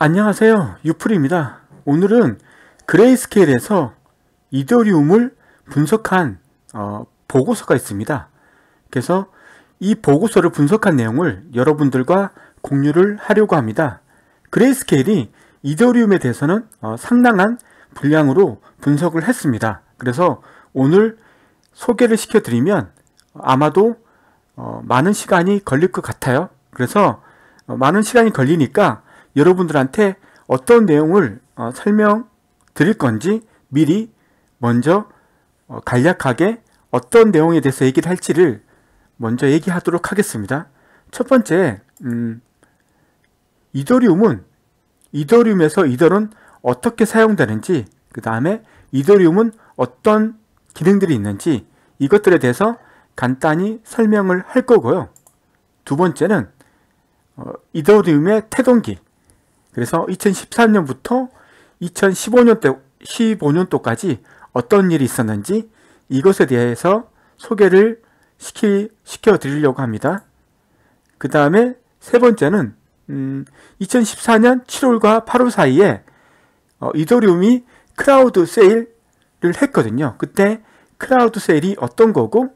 안녕하세요. 유풀입니다. 오늘은 그레이스케일에서 이더리움을 분석한 어, 보고서가 있습니다. 그래서 이 보고서를 분석한 내용을 여러분들과 공유를 하려고 합니다. 그레이스케일이 이더리움에 대해서는 어, 상당한 분량으로 분석을 했습니다. 그래서 오늘 소개를 시켜드리면 아마도 어, 많은 시간이 걸릴 것 같아요. 그래서 어, 많은 시간이 걸리니까 여러분들한테 어떤 내용을 어, 설명 드릴 건지 미리 먼저 어, 간략하게 어떤 내용에 대해서 얘기를 할지를 먼저 얘기하도록 하겠습니다. 첫 번째, 음, 이더리움은 이더리움에서 이더는 어떻게 사용되는지, 그 다음에 이더리움은 어떤 기능들이 있는지 이것들에 대해서 간단히 설명을 할 거고요. 두 번째는 어, 이더리움의 태동기, 그래서 2013년부터 2015년도 15년도까지 어떤 일이 있었는지 이것에 대해서 소개를 시키, 시켜 드리려고 합니다. 그 다음에 세 번째는 음, 2014년 7월과 8월 사이에 어, 이더리움이 크라우드 세일을 했거든요. 그때 crowd sale이 어떤 거고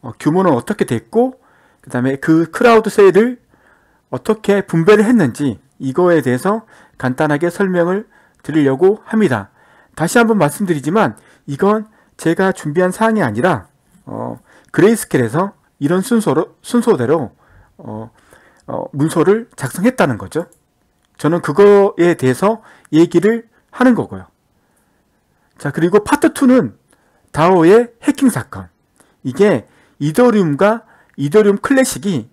어, 규모는 어떻게 됐고 그 다음에 그 crowd sale을 어떻게 분배를 했는지 이거에 대해서 간단하게 설명을 드리려고 합니다. 다시 한번 말씀드리지만 이건 제가 준비한 사항이 아니라 어, Grayscale에서 이런 순서로 순서대로 어, 어, 문서를 작성했다는 거죠. 저는 그거에 대해서 얘기를 하는 거고요. 자 그리고 파트 2는 다오의 해킹 사건. 이게 이더리움과 이더리움 클래식이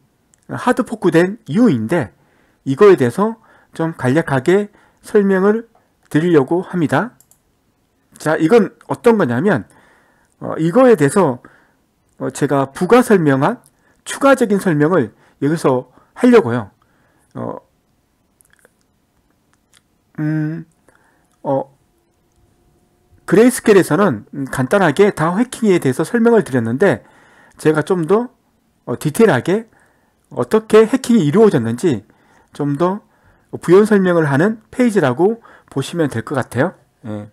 하드 포크된 이유인데 이거에 대해서 좀 간략하게 설명을 드리려고 합니다. 자, 이건 어떤 거냐면 어, 이거에 대해서 어, 제가 부가 설명한 추가적인 설명을 여기서 하려고요. 어, 음, 어, Grayscale에서는 간단하게 다 해킹에 대해서 설명을 드렸는데 제가 좀더 어, 디테일하게 어떻게 해킹이 이루어졌는지 좀 더 부연 설명을 하는 페이지라고 보시면 될 것 같아요. 예.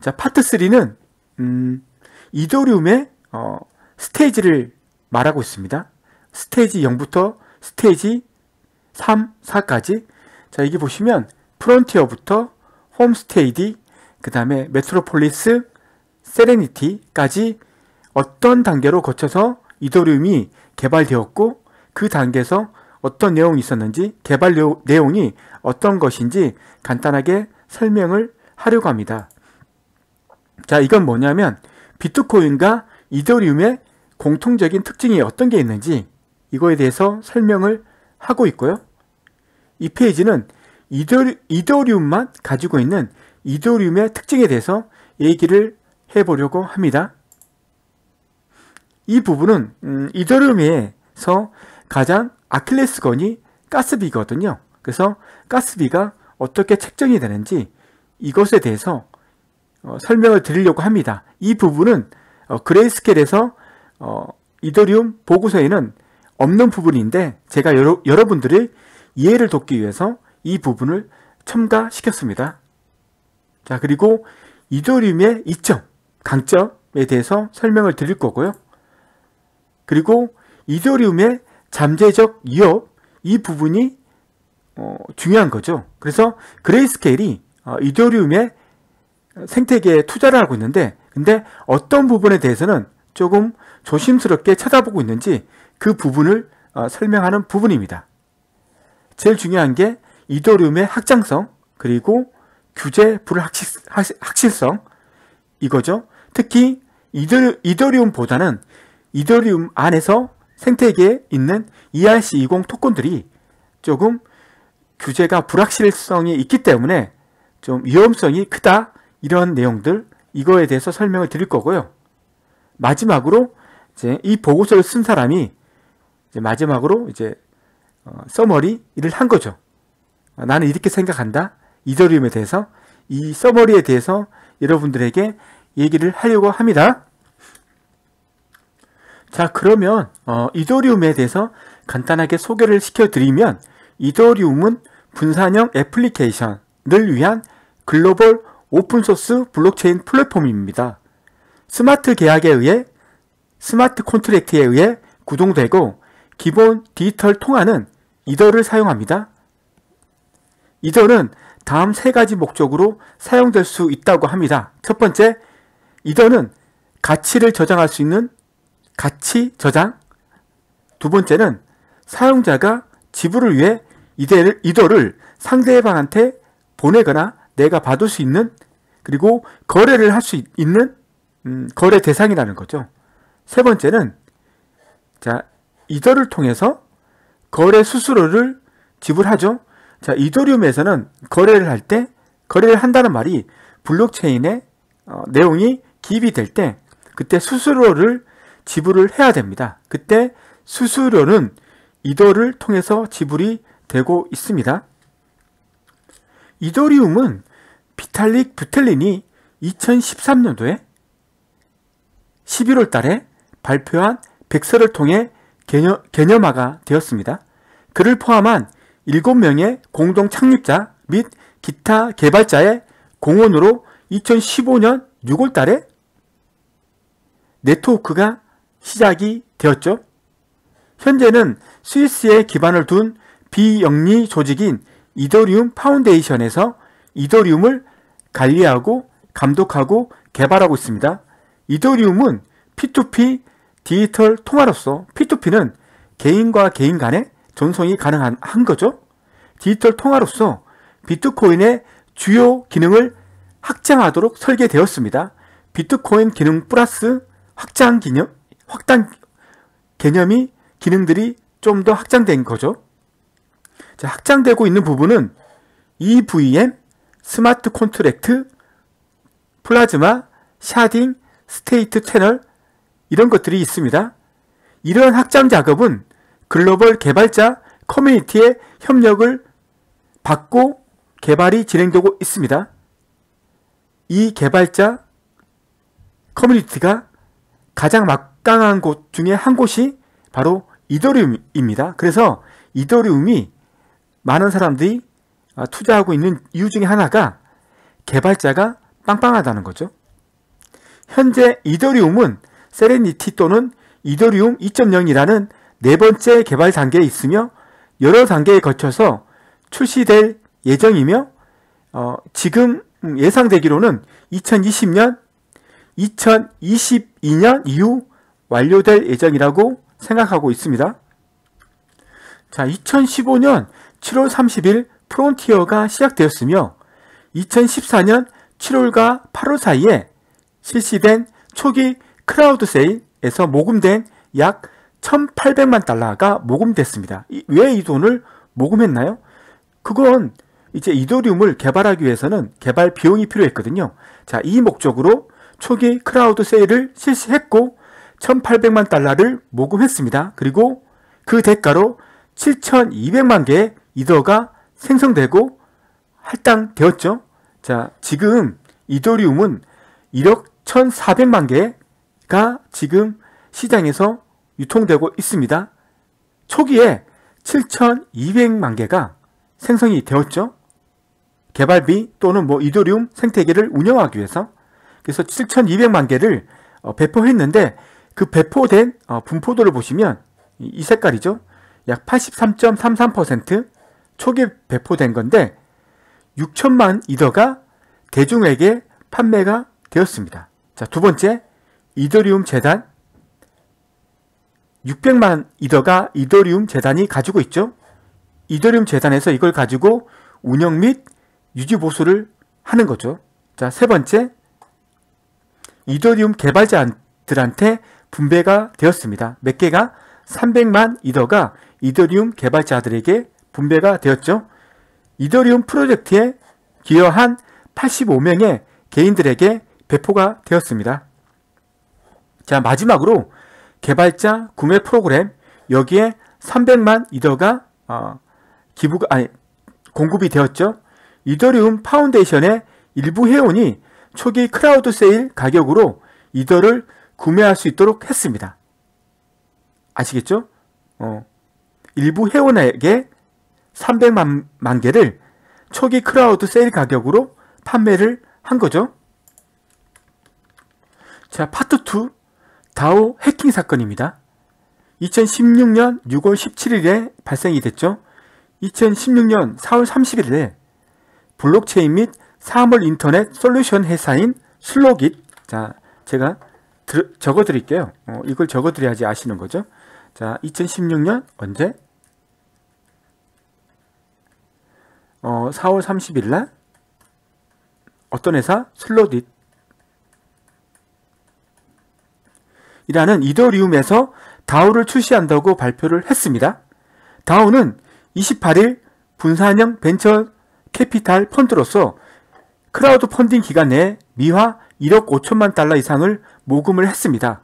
자, 파트 3는 음, 이더리움의 어, 스테이지를 말하고 있습니다. 스테이지 0부터 스테이지 3, 4까지 자, 여기 보시면 Frontier부터 Homestead, 그 다음에 Metropolis, Serenity까지 어떤 단계로 거쳐서 이더리움이 개발되었고 그 단계에서 어떤 내용이 있었는지 개발 내용이 어떤 것인지 간단하게 설명을 하려고 합니다. 자, 이건 뭐냐면 비트코인과 이더리움의 공통적인 특징이 어떤 게 있는지 이거에 대해서 설명을 하고 있고요. 이 페이지는 이더리, 이더리움만 가지고 있는 이더리움의 특징에 대해서 얘기를 해보려고 합니다. 이 부분은 음, 이더리움에서 가장 아킬레스건이 가스비거든요. 그래서 가스비가 어떻게 책정이 되는지 이것에 대해서 어, 설명을 드리려고 합니다. 이 부분은 어, 그레이스켈에서 어, 이더리움 보고서에는 없는 부분인데 제가 여러, 여러분들의 이해를 돕기 위해서 이 부분을 첨가시켰습니다. 자 그리고 이더리움의 이점, 강점에 대해서 설명을 드릴 거고요. 그리고 이더리움의 잠재적 위협 이 부분이 어, 중요한 거죠. 그래서 그레이스케일이 어, 이더리움의 생태계에 투자를 하고 있는데 근데 어떤 부분에 대해서는 조금 조심스럽게 쳐다보고 있는지 그 부분을 어, 설명하는 부분입니다. 제일 중요한 게 이더리움의 확장성 그리고 규제 불확실, 성 이거죠. 특히 이더, 이더리움보다는 이더리움 안에서 생태계에 있는 ERC20 토큰들이 조금 규제가 불확실성이 있기 때문에 좀 위험성이 크다 이런 내용들 이거에 대해서 설명을 드릴 거고요. 마지막으로 이제 이 보고서를 쓴 사람이 이제 마지막으로 이제 어, 서머리를 한 거죠. 어, 나는 이렇게 생각한다. 이더리움에 대해서 이 summary에 대해서 여러분들에게 얘기를 하려고 합니다. 자 그러면 어, 이더리움에 대해서 간단하게 소개를 시켜드리면 이더리움은 분산형 애플리케이션을 위한 글로벌 open source 블록체인 플랫폼입니다. 스마트 계약에 의해 smart contract에 의해 구동되고 기본 디지털 통화는 이더를 사용합니다. 이더는 다음 세 가지 목적으로 사용될 수 있다고 합니다. 첫 번째, 이더는 가치를 저장할 수 있는 가치 저장. 두 번째는 사용자가 지불을 위해 이더를, 이더를 상대방한테 보내거나 내가 받을 수 있는 그리고 거래를 할 수 있는 음, 거래 대상이라는 거죠. 세 번째는 자 이더를 통해서 거래 수수료를 지불하죠. 자 이더리움에서는 거래를 할 때 거래를 한다는 말이 블록체인의 어, 내용이 기입이 될 때 그때 수수료를 지불을 해야 됩니다. 그때 수수료는 이더를 통해서 지불이 되고 있습니다. 이더리움은 비탈릭 부텔린이 2013년도에 11월 달에 발표한 백서를 통해 개념, 개념화가 되었습니다. 그를 포함한 7명의 공동 창립자 및 기타 개발자의 공헌으로 2015년 6월 달에 네트워크가 시작이 되었죠. 현재는 스위스에 기반을 둔 비영리 조직인 이더리움 Foundation에서 이더리움을 관리하고 감독하고 개발하고 있습니다. 이더리움은 P2P 디지털 통화로서 P2P는 개인과 개인 간의 전송이 가능한 한 거죠. 디지털 통화로서 비트코인의 주요 기능을 확장하도록 설계되었습니다. 비트코인 기능 플러스 확장 기념, 확장 개념이 기능들이 좀 더 확장된 거죠. 자, 확장되고 있는 부분은 EVM, smart contract, Plasma, sharding, state channel 이런 것들이 있습니다. 이러한 확장 작업은 글로벌 개발자 커뮤니티의 협력을 받고 개발이 진행되고 있습니다. 이 개발자 커뮤니티가 가장 막 강한 곳 중에 한 곳이 바로 이더리움입니다. 그래서 이더리움이 많은 사람들이 투자하고 있는 이유 중에 하나가 개발자가 빵빵하다는 거죠. 현재 이더리움은 세레니티 또는 이더리움 2.0이라는 네 번째 개발 단계에 있으며 여러 단계에 거쳐서 출시될 예정이며 어, 지금 예상되기로는 2020년, 2022년 이후 완료될 예정이라고 생각하고 있습니다. 자, 2015년 7월 30일 Frontier가 시작되었으며 2014년 7월과 8월 사이에 실시된 초기 crowd sale에서 모금된 약 1,800만 달러가 모금됐습니다. 왜 이 돈을 모금했나요? 그건 이제 이더리움을 개발하기 위해서는 개발 비용이 필요했거든요. 자, 이 목적으로 초기 크라우드 세일을 실시했고 1,800만 달러를 모금했습니다. 그리고 그 대가로 7,200만 개의 이더가 생성되고 할당되었죠. 자, 지금 이더리움은 1억 1,400만 개가 지금 시장에서 유통되고 있습니다. 초기에 7,200만 개가 생성이 되었죠. 개발비 또는 뭐 이더리움 생태계를 운영하기 위해서 그래서 7,200만 개를 어, 배포했는데 그 배포된 어, 분포도를 보시면 이 색깔이죠. 약 83.33% 초기 배포된 건데 6천만 이더가 대중에게 판매가 되었습니다. 자, 두 번째, 이더리움 재단. 600만 이더가 이더리움 재단이 가지고 있죠. 이더리움 재단에서 이걸 가지고 운영 및 유지 보수를 하는 거죠. 자, 세 번째, 이더리움 개발자들한테 분배가 되었습니다. 몇 개가 300만 이더가 이더리움 개발자들에게 분배가 되었죠. 이더리움 프로젝트에 기여한 85명의 개인들에게 배포가 되었습니다. 자, 마지막으로 개발자 구매 프로그램 여기에 300만 이더가 어, 기부가 아니 공급이 되었죠. 이더리움 Foundation의 일부 회원이 초기 crowd sale 가격으로 이더를 구매할 수 있도록 했습니다. 아시겠죠? 어, 일부 회원에게 300만 개를 초기 crowd sale 가격으로 판매를 한 거죠. 자, 파트 2 DAO 해킹 사건입니다. 2016년 6월 17일에 발생이 됐죠. 2016년 4월 30일에 블록체인 및 사물 인터넷 솔루션 회사인 Slock.it 자 제가 들, 적어 드릴게요. 어, 이걸 적어 드려야지 아시는 거죠. 자 2016년 언제? 어, 4월 30일 날 어떤 회사? 슬로딧 이라는 이더리움에서 다우를 출시한다고 발표를 했습니다. 다우는 28일 분산형 벤처 캐피탈 펀드로서 크라우드 펀딩 기간 내에 미화 1억 5천만 달러 이상을 모금을 했습니다.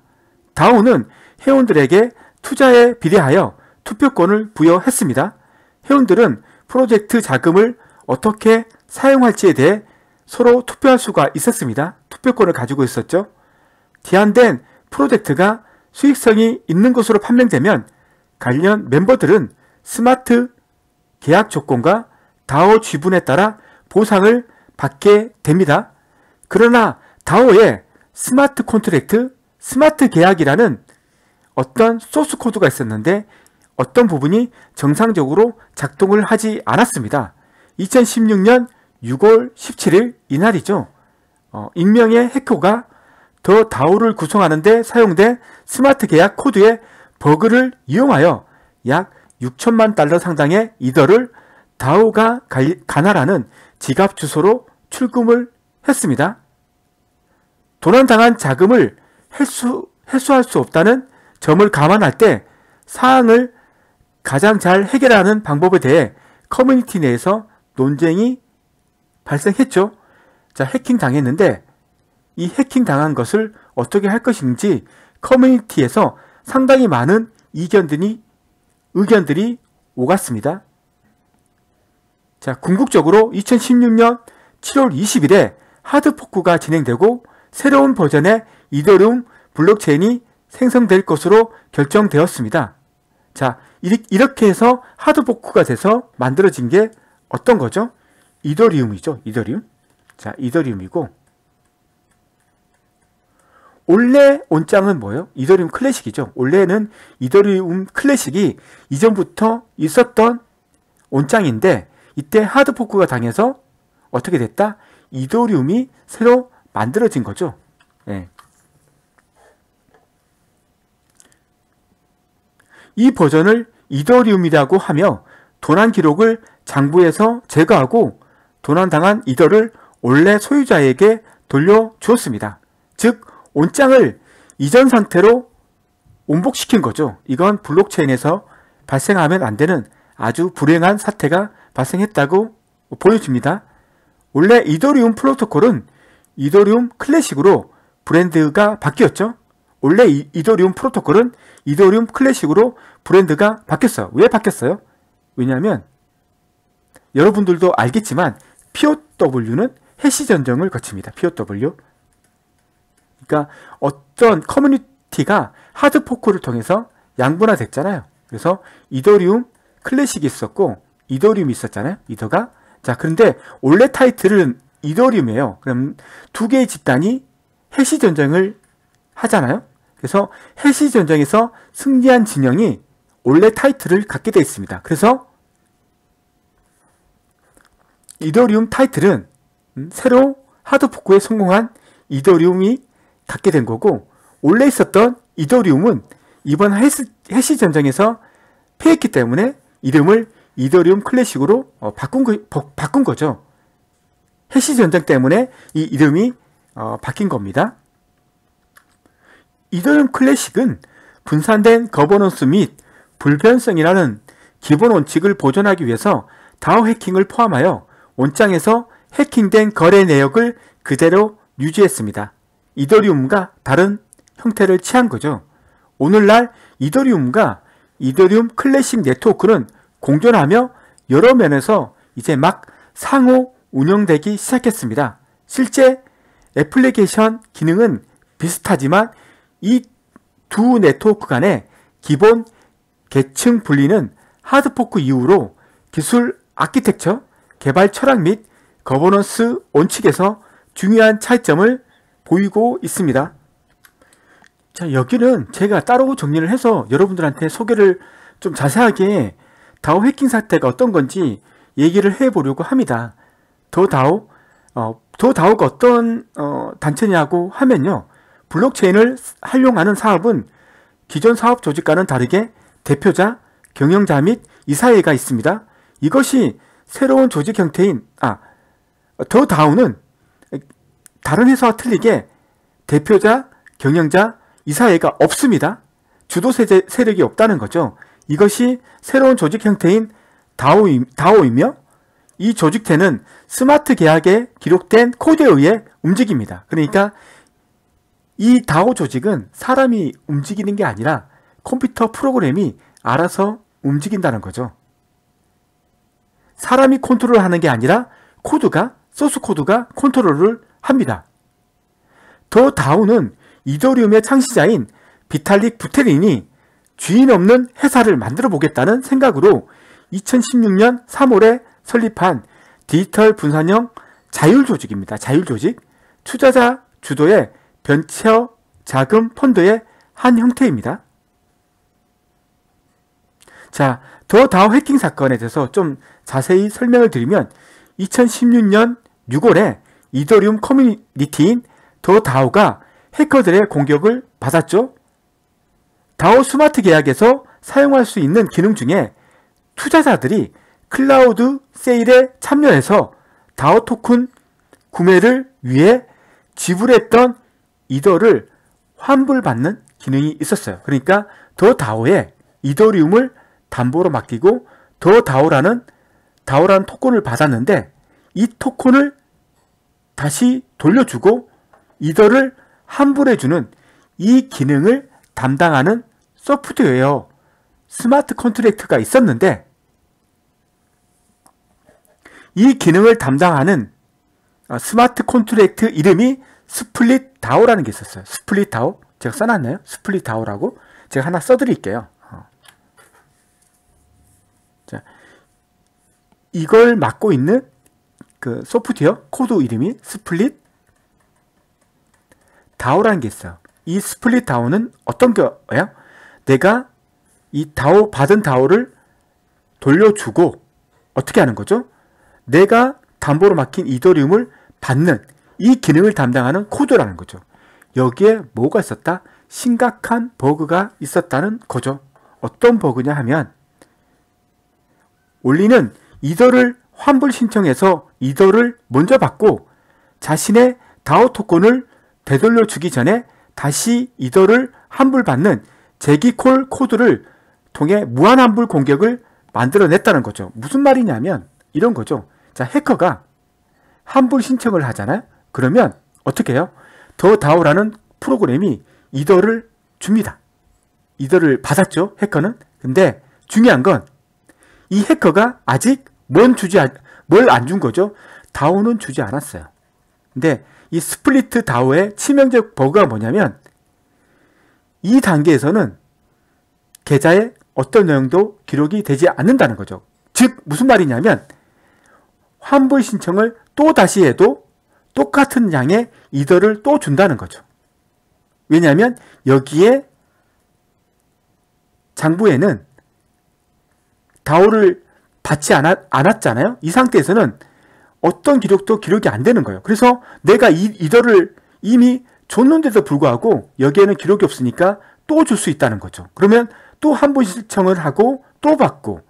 DAO는 회원들에게 투자에 비례하여 투표권을 부여했습니다. 회원들은 프로젝트 자금을 어떻게 사용할지에 대해 서로 투표할 수가 있었습니다. 투표권을 가지고 있었죠. 제안된 프로젝트가 수익성이 있는 것으로 판명되면 관련 멤버들은 스마트 계약 조건과 DAO 지분에 따라 보상을 받게 됩니다. 그러나 DAO에 smart contract, 스마트 계약이라는 어떤 소스 코드가 있었는데 어떤 부분이 정상적으로 작동을 하지 않았습니다. 2016년 6월 17일 이날이죠. 어, 익명의 해커가 The DAO를 구성하는데 사용된 스마트 계약 코드의 버그를 이용하여 약 6천만 달러 상당의 이더를 다오가 가나라는 지갑 주소로 출금을 했습니다. 도난당한 자금을 회수, 회수할 수 없다는 점을 감안할 때 사항을 가장 잘 해결하는 방법에 대해 커뮤니티 내에서 논쟁이 발생했죠. 자, 해킹 당했는데 이 해킹 당한 것을 어떻게 할 것인지 커뮤니티에서 상당히 많은 이견들이 의견들이 오갔습니다. 자, 궁극적으로 2016년 7월 20일에 하드포크가 진행되고 새로운 버전의 이더리움 블록체인이 생성될 것으로 결정되었습니다. 자, 이렇게 해서 하드포크가 돼서 만들어진 게 어떤 거죠? 이더리움이죠. 이더리움. 자, 이더리움이고 원래 온장은 뭐예요? 이더리움 클래식이죠. 원래는 이더리움 클래식이 이전부터 있었던 온장인데 이때 하드포크가 당해서 어떻게 됐다? 이더리움이 새로 만들어진 거죠. 예. 이 버전을 이더리움이라고 하며 도난 기록을 장부에서 제거하고 도난당한 이더를 원래 소유자에게 돌려주었습니다. 즉 온장을 이전 상태로 온복시킨 거죠. 이건 블록체인에서 발생하면 안 되는 아주 불행한 사태가 발생했다고 보여집니다. 원래 이더리움 프로토콜은 이더리움 클래식으로 브랜드가 바뀌었죠. 원래 이, 이더리움 프로토콜은 이더리움 클래식으로 브랜드가 바뀌었어요. 왜 바뀌었어요? 왜냐하면 여러분들도 알겠지만 POW는 해시 전정을 거칩니다. POW. 그러니까 어떤 커뮤니티가 하드 포크를 통해서 양분화 됐잖아요. 그래서 이더리움 클래식이 있었고 이더리움이 있었잖아요. 이더가. 자, 그런데 원래 타이틀은 이더리움이에요. 그럼 두 개의 집단이 해시 전쟁을 하잖아요. 그래서 해시 전쟁에서 승리한 진영이 원래 타이틀을 갖게 되어 있습니다. 그래서 이더리움 타이틀은 음, 새로 하드포크에 성공한 이더리움이 갖게 된 거고 원래 있었던 이더리움은 이번 해시 전쟁에서 패했기 때문에 이름을 이더리움 클래식으로 어, 바꾼, 거, 바꾼 거죠. hash 전쟁 때문에 이 이름이 어, 바뀐 겁니다. 이더리움 클래식은 분산된 거버넌스 및 불변성이라는 기본 원칙을 보존하기 위해서 DAO 해킹을 포함하여 원장에서 해킹된 거래 내역을 그대로 유지했습니다. 이더리움과 다른 형태를 취한 거죠. 오늘날 이더리움과 이더리움 클래식 네트워크는 공존하며 여러 면에서 이제 막 상호 운영되기 시작했습니다. 실제 애플리케이션 기능은 비슷하지만 이 두 네트워크 간의 기본 계층 분리는 hard fork 이후로 기술 아키텍처, 개발 철학 및 거버넌스 원칙에서 중요한 차이점을 보이고 있습니다. 자, 여기는 제가 따로 정리를 해서 여러분들한테 소개를 좀 자세하게 다오 해킹 사태가 어떤 건지 얘기를 해 보려고 합니다. 더 다오, 어, 더 다오가 어떤 어, 단체냐고 하면요. 블록체인을 활용하는 사업은 기존 사업 조직과는 다르게 대표자, 경영자 및 이사회가 있습니다. 이것이 새로운 조직 형태인 아, 더 다우는 다른 회사와 틀리게 대표자, 경영자, 이사회가 없습니다. 주도 세력이 없다는 거죠. 이것이 새로운 조직 형태인 DAO이, DAO이며 이 조직체는 스마트 계약에 기록된 코드에 의해 움직입니다. 그러니까 이 DAO 조직은 사람이 움직이는 게 아니라 컴퓨터 프로그램이 알아서 움직인다는 거죠. 사람이 컨트롤하는 게 아니라 코드가 소스 코드가 컨트롤을 합니다. 더 다우는 이더리움의 창시자인 비탈릭 부테린이 주인 없는 회사를 만들어 보겠다는 생각으로 2016년 3월에 설립한 디지털 분산형 자율조직입니다. 자율조직. 투자자 주도의 벤처 자금 펀드의 한 형태입니다. 자, 더 다오 해킹 사건에 대해서 좀 자세히 설명을 드리면 2016년 6월에 이더리움 커뮤니티인 The DAO가 해커들의 공격을 받았죠. DAO smart 계약에서 사용할 수 있는 기능 중에 투자자들이 crowd sale에 참여해서 DAO 토큰 구매를 위해 지불했던 이더를 환불받는 기능이 있었어요. 그러니까 The DAO에 이더리움을 담보로 맡기고 The DAO라는 DAO라는 토큰을 받았는데 이 토큰을 다시 돌려주고 이더를 환불해주는 이 기능을 담당하는 소프트웨어 smart contract가 있었는데 이 기능을 담당하는 어, smart contract 이름이 split DAO라는 게 있었어요. split DAO. 제가 써놨나요? split DAO라고. 제가 하나 써드릴게요. 어. 자, 이걸 맡고 있는 그 소프트웨어 코드 이름이 split DAO라는 게 있어요. 이 split DAO는 어떤 거예요? 내가 이 DAO 받은 DAO를 돌려주고 어떻게 하는 거죠? 내가 담보로 맡긴 이더리움을 받는 이 기능을 담당하는 코드라는 거죠. 여기에 뭐가 있었다? 심각한 버그가 있었다는 거죠. 어떤 버그냐 하면 올리는 이더를 환불 신청해서 이더를 먼저 받고 자신의 다오 토큰을 되돌려 주기 전에 다시 이더를 환불받는 제기콜 코드를 통해 무한 환불 공격을 만들어냈다는 거죠. 무슨 말이냐면 이런 거죠. 자, 해커가 환불 신청을 하잖아요. 그러면 어떻게 해요? The DAO라는 프로그램이 이더를 줍니다. 이더를 받았죠. 해커는. 근데 중요한 건 이 해커가 아직 뭔 주지 뭘 안 준 거죠? DAO는 주지 않았어요. 근데 이 split DAO의 치명적 버그가 뭐냐면 이 단계에서는 계좌에 어떤 내용도 기록이 되지 않는다는 거죠. 즉 무슨 말이냐면 환불 신청을 또 다시 해도 똑같은 양의 이더를 또 준다는 거죠. 왜냐하면 여기에 장부에는 다오를 받지 않았, 않았잖아요. 이 상태에서는 어떤 기록도 기록이 안 되는 거예요. 그래서 내가 이, 이더를 이미 줬는데도 불구하고 여기에는 기록이 없으니까 또 줄 수 있다는 거죠. 그러면 또한번 신청을 하고 또 받고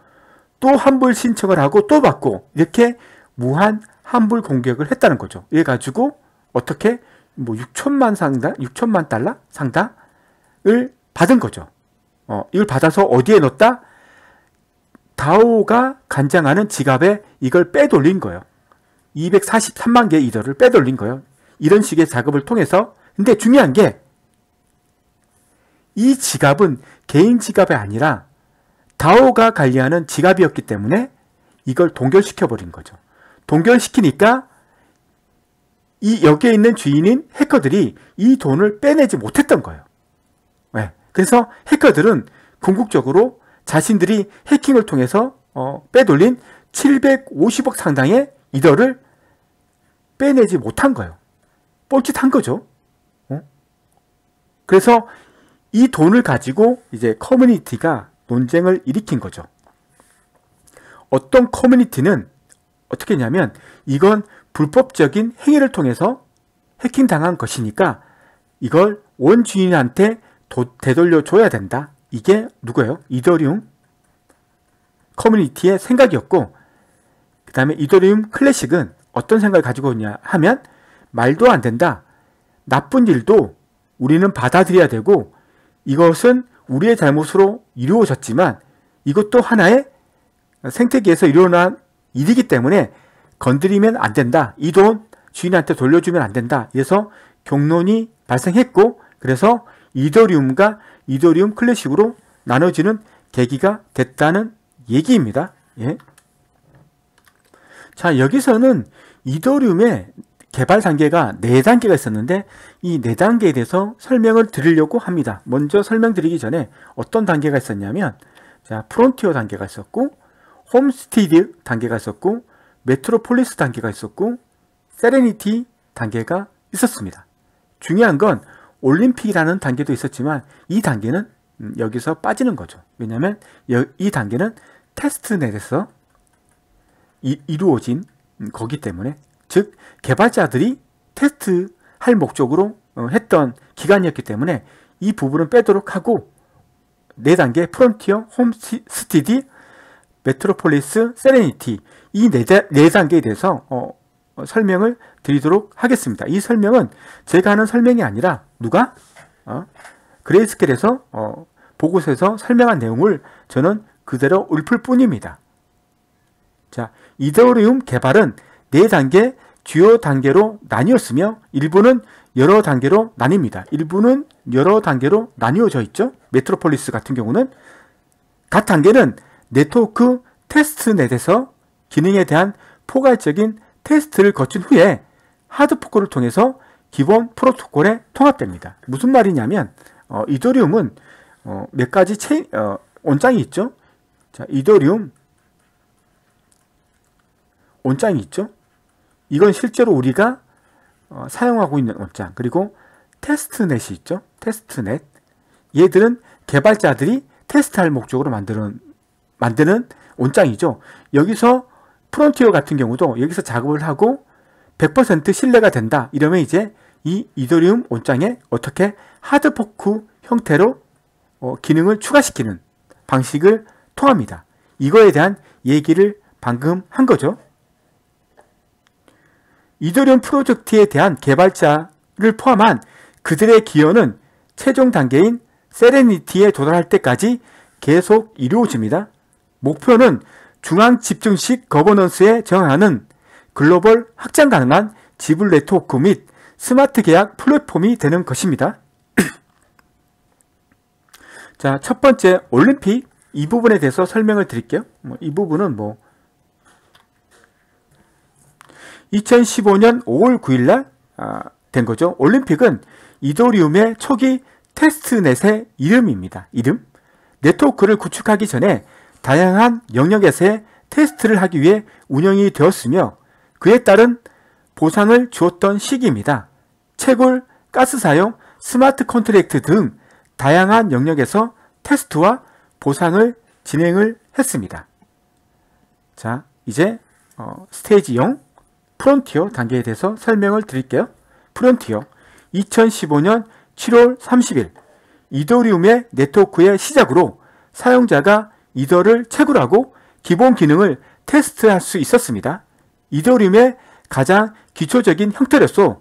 또한번 신청을 하고 또 받고 이렇게 무한 환불 공격을 했다는 거죠. 이래 가지고 어떻게 뭐 6천만 상당, 6천만 달러 상당을 받은 거죠. 어, 이걸 받아서 어디에 넣었다? 다오가 간장하는 지갑에 이걸 빼돌린 거예요. 243만 개의 이더를 빼돌린 거예요. 이런 식의 작업을 통해서. 근데 중요한 게 이 지갑은 개인 지갑이 아니라 다오가 관리하는 지갑이었기 때문에 이걸 동결시켜 버린 거죠. 동결시키니까 이 여기에 있는 주인인 해커들이 이 돈을 빼내지 못했던 거예요. 네. 그래서 해커들은 궁극적으로 자신들이 해킹을 통해서 어, 빼돌린 750억 상당의 이더를 빼내지 못한 거예요. 뻘짓한 거죠. 어? 그래서 이 돈을 가지고 이제 커뮤니티가 논쟁을 일으킨 거죠. 어떤 커뮤니티는 어떻게 했냐면 이건 불법적인 행위를 통해서 해킹당한 것이니까 이걸 원 주인한테 도, 되돌려 줘야 된다. 이게 누구예요? 이더리움 커뮤니티의 생각이었고 그 다음에 이더리움 클래식은 어떤 생각을 가지고 있냐 하면 말도 안 된다. 나쁜 일도 우리는 받아들여야 되고 이것은 우리의 잘못으로 이루어졌지만 이것도 하나의 생태계에서 일어난 일이기 때문에 건드리면 안 된다. 이 돈 주인한테 돌려주면 안 된다. 그래서 경론이 발생했고 그래서 이더리움과 이더리움 클래식으로 나눠지는 계기가 됐다는 얘기입니다. 예. 자 여기서는 이더리움의 개발 단계가 4단계가 있었는데 이 4단계에 대해서 설명을 드리려고 합니다. 먼저 설명드리기 전에 어떤 단계가 있었냐면 자 프론티어 단계가 있었고 홈스테드 단계가 있었고 메트로폴리스 단계가 있었고 세레니티 단계가 있었습니다. 중요한 건 올림픽이라는 단계도 있었지만 이 단계는 음, 여기서 빠지는 거죠. 왜냐하면 이 단계는 testnet에서 이루어진 음, 거기 때문에 즉 개발자들이 테스트할 목적으로 어, 했던 기간이었기 때문에 이 부분은 빼도록 하고 4단계 프론티어, 홈스테드, 메트로폴리스, 세레니티 이 4단계에 대해서 어, 어, 설명을 드리도록 하겠습니다. 이 설명은 제가 하는 설명이 아니라 누가? 어, 그레이스켈에서 어, 보고서에서 설명한 내용을 저는 그대로 읊을 뿐입니다. 자, 이더리움 개발은 4단계 주요 단계로 나뉘었으며 일부는 여러 단계로 나뉩니다. 일부는 여러 단계로 나뉘어져 있죠. 메트로폴리스 같은 경우는 각 단계는 네트워크 테스트넷에서 기능에 대한 포괄적인 테스트를 거친 후에 하드포크를 통해서 기본 프로토콜에 통합됩니다. 무슨 말이냐면 어, 이더리움은 어, 몇 가지 체 어, 원장이 있죠. 자, 이더리움 원장이 있죠. 이건 실제로 우리가 어, 사용하고 있는 원장 그리고 테스트넷이 있죠. 테스트넷 얘들은 개발자들이 테스트할 목적으로 만드는 만드는 원장이죠. 여기서 프론티어 같은 경우도 여기서 작업을 하고 100% 신뢰가 된다. 이러면 이제 이 이더리움 원장에 어떻게 하드포크 형태로 어, 기능을 추가시키는 방식을 통합니다. 이거에 대한 얘기를 방금 한 거죠. 이더리움 프로젝트에 대한 개발자를 포함한 그들의 기여는 최종 단계인 세레니티에 도달할 때까지 계속 이루어집니다. 목표는 중앙 집중식 거버넌스에 정하는 글로벌 확장 가능한 지불 네트워크 및 스마트 계약 플랫폼이 되는 것입니다. 자, 첫 번째 올림픽 이 부분에 대해서 설명을 드릴게요. 뭐 이 부분은 뭐 2015년 5월 9일 날된 아, 거죠. 올림픽은 이더리움의 초기 testnet의 이름입니다. 이름. 네트워크를 구축하기 전에 다양한 영역에서의 테스트를 하기 위해 운영이 되었으며 그에 따른 보상을 주었던 시기입니다. 채굴, 가스 사용, smart contract 등 다양한 영역에서 테스트와 보상을 진행을 했습니다. 자, 이제 어, stage 0 프론티어 단계에 대해서 설명을 드릴게요. 프론티어 2015년 7월 30일 이더리움의 네트워크의 시작으로 사용자가 이더를 채굴 하고 기본 기능을 테스트할 수 있었습니다. 이더리움의 가장 기초적인 형태로서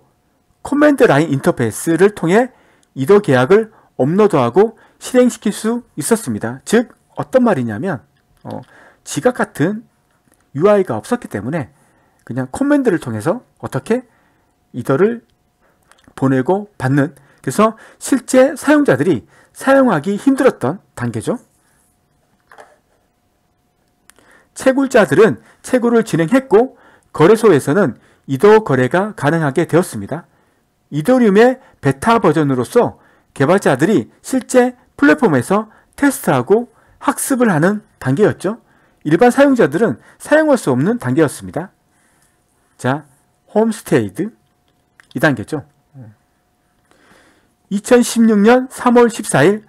command line interface를 통해 이더 계약을 업로드하고 실행시킬 수 있었습니다. 즉 어떤 말이냐면 어, 지각 같은 UI가 없었기 때문에 그냥 커맨드를 통해서 어떻게 이더를 보내고 받는 그래서 실제 사용자들이 사용하기 힘들었던 단계죠. 채굴자들은 채굴을 진행했고 거래소에서는 이더 거래가 가능하게 되었습니다. 이더리움의 베타 버전으로서 개발자들이 실제 플랫폼에서 테스트하고 학습을 하는 단계였죠. 일반 사용자들은 사용할 수 없는 단계였습니다. 자, 홈스테이드 이 단계죠. 2016년 3월 14일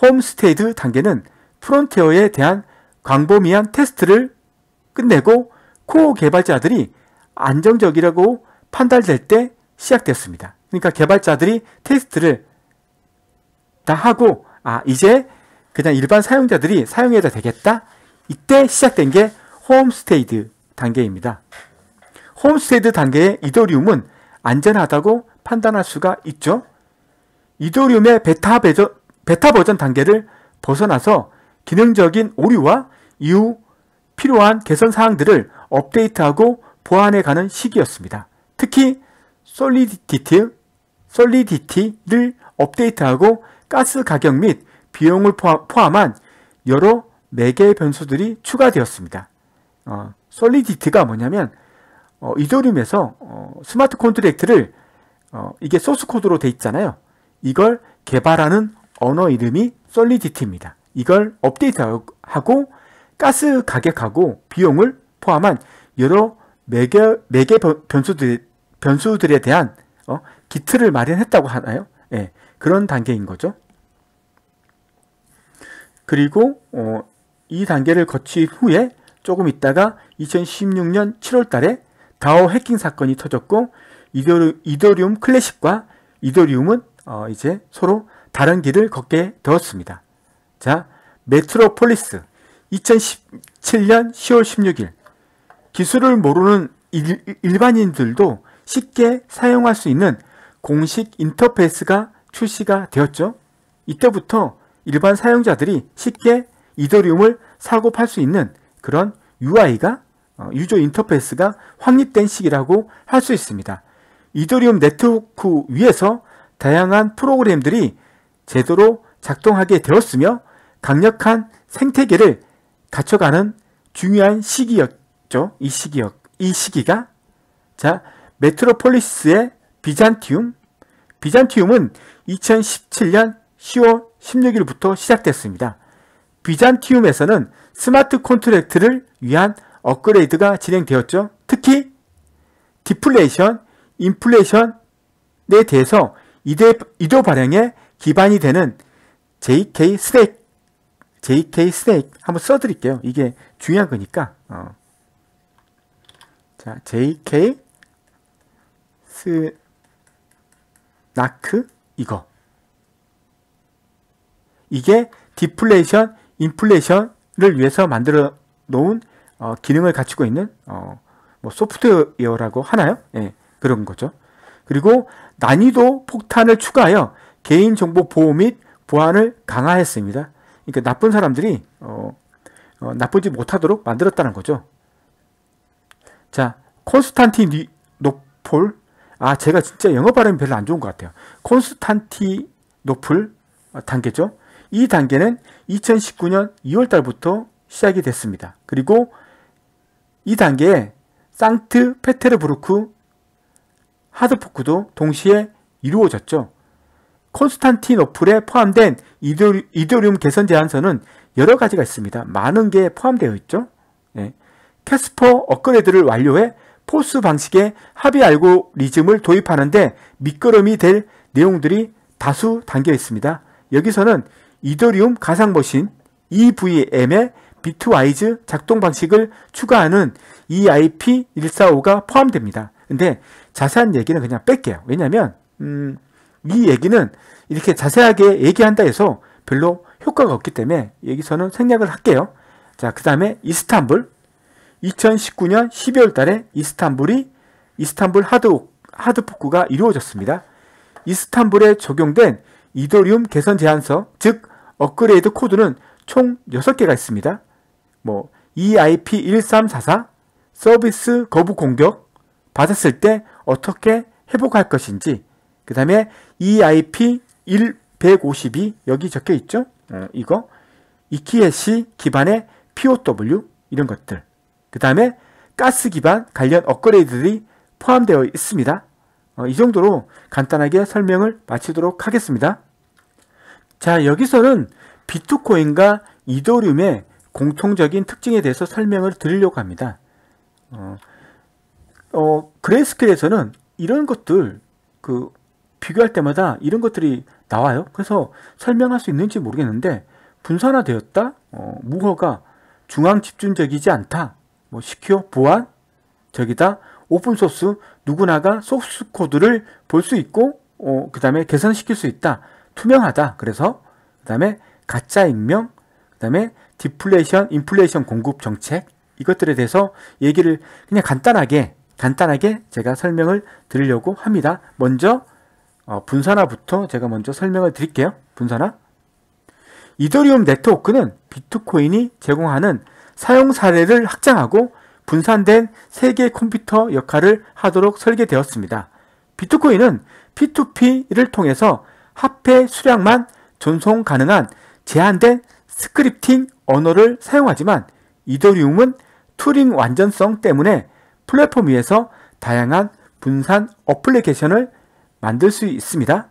홈스테이드 단계는 프론티어에 대한 광범위한 테스트를 끝내고 core 개발자들이 안정적이라고 판단될 때 시작됐습니다. 그러니까 개발자들이 테스트를 다 하고 아 이제 그냥 일반 사용자들이 사용해도 되겠다 이때 시작된 게 Homestead 단계입니다. Homestead 단계의 이더리움은 안전하다고 판단할 수가 있죠. 이더리움의 베타, 베저, 베타 버전 단계를 벗어나서 기능적인 오류와 이후 필요한 개선 사항들을 업데이트하고 보완해가는 시기였습니다. 특히 Solidity, Solidity를 업데이트하고 가스 가격 및 비용을 포함한 여러 매개 변수들이 추가되었습니다. 어, Solidity가 뭐냐면 어, 이더리움에서 어, smart contract를 어, 이게 소스 코드로 돼 있잖아요. 이걸 개발하는 언어 이름이 Solidity입니다. 이걸 업데이트하고 가스 가격하고 비용을 포함한 여러 매개, 매개 변수들, 변수들에 대한 어, 기틀을 마련했다고 하나요? 예, 그런 단계인 거죠. 그리고 어, 이 단계를 거친 후에 조금 있다가 2016년 7월 달에 다오 해킹 사건이 터졌고 이더리 움 클래식과 이더리움은 어, 이제 서로 다른 길을 걷게 되었습니다. 자, Metropolis 2017년 10월 16일 기술을 모르는 일, 일반인들도 쉽게 사용할 수 있는 공식 인터페이스가 출시가 되었죠. 이때부터 일반 사용자들이 쉽게 이더리움을 사고 팔 수 있는 그런 UI가 어, user interface가 확립된 시기라고 할 수 있습니다. 이더리움 네트워크 위에서 다양한 프로그램들이 제대로 작동하게 되었으며 강력한 생태계를 갖춰가는 중요한 시기였죠. 이 시기였, 이 시기가. 자, 메트로폴리스의 비잔티움. 비잔티움은 2017년 10월 16일부터 시작됐습니다. 비잔티움에서는 스마트 콘트랙트를 위한 업그레이드가 진행되었죠. 특히 디플레이션, 인플레이션에 대해서 이더 발행에 기반이 되는 ZK-SNARK, ZK-SNARK 한번 써드릴게요. 이게 중요한 거니까. 어. 자, ZK-SNARK 이거. 이게 디플레이션, 인플레이션을 위해서 만들어 놓은 어, 기능을 갖추고 있는 어, 뭐 소프트웨어라고 하나요? 예, 그런 거죠. 그리고 난이도 폭탄을 추가하여 개인정보 보호 및 보안을 강화했습니다. 그러니까 나쁜 사람들이 어, 어, 나쁘지 못하도록 만들었다는 거죠. 자, 콘스탄티노폴 아 제가 진짜 영어 발음이 별로 안 좋은 것 같아요. 콘스탄티노플 단계죠. 이 단계는 2019년 2월 달부터 시작이 됐습니다. 그리고 이 단계에 상트 페테르부르크 hard fork도 동시에 이루어졌죠. 콘스탄티노플에 포함된 이더리움 개선 제안서는 여러 가지가 있습니다. 많은 게 포함되어 있죠. 네. Casper 업그레이드를 완료해 PoS 방식의 합의 알고리즘을 도입하는데 밑거름이 될 내용들이 다수 담겨 있습니다. 여기서는 이더리움 가상머신 EVM의 비트와이즈 작동 방식을 추가하는 EIP145가 포함됩니다. 근데 자세한 얘기는 그냥 뺄게요. 왜냐면 음, 이 얘기는 이렇게 자세하게 얘기한다 해서 별로 효과가 없기 때문에 여기서는 생략을 할게요. 자, 그 다음에 이스탄불 2019년 12월 달에 이스탄불이 이스탄불 하드, 하드포크가 이루어졌습니다. 이스탄불에 적용된 이더리움 개선 제안서, 즉 업그레이드 코드는 총 6개가 있습니다. 뭐 EIP1344 서비스 거부 공격 받았을 때 어떻게 회복할 것인지 그 다음에 EIP1152 여기 적혀 있죠? 어, 이거 이키에시 기반의 POW 이런 것들 그 다음에 가스 기반 관련 업그레이드들이 포함되어 있습니다. 어, 이 정도로 간단하게 설명을 마치도록 하겠습니다. 자 여기서는 비트코인과 이더리움의 공통적인 특징에 대해서 설명을 드리려고 합니다. 어, 어, 그레이스케일에서는 이런 것들 그 비교할 때마다 이런 것들이 나와요. 그래서 설명할 수 있는지 모르겠는데 분산화되었다. 어, 무허가 중앙 집중적이지 않다. 뭐 secure 보안 저기다 오픈 소스 누구나가 소스 코드를 볼 수 있고 어, 그 다음에 개선시킬 수 있다. 투명하다. 그래서 그 다음에 가짜 익명, 그 다음에 디플레이션, 인플레이션 공급 정책 이것들에 대해서 얘기를 그냥 간단하게 간단하게 제가 설명을 드리려고 합니다. 먼저 어, 분산화부터 제가 먼저 설명을 드릴게요. 분산화. 이더리움 네트워크는 비트코인이 제공하는 사용 사례를 확장하고 분산된 세계 컴퓨터 역할을 하도록 설계되었습니다. 비트코인은 P2P를 통해서 화폐 수량만 전송 가능한 제한된 scripting 언어를 사용하지만 이더리움은 Turing 완전성 때문에 플랫폼 위에서 다양한 분산 어플리케이션을 만들 수 있습니다.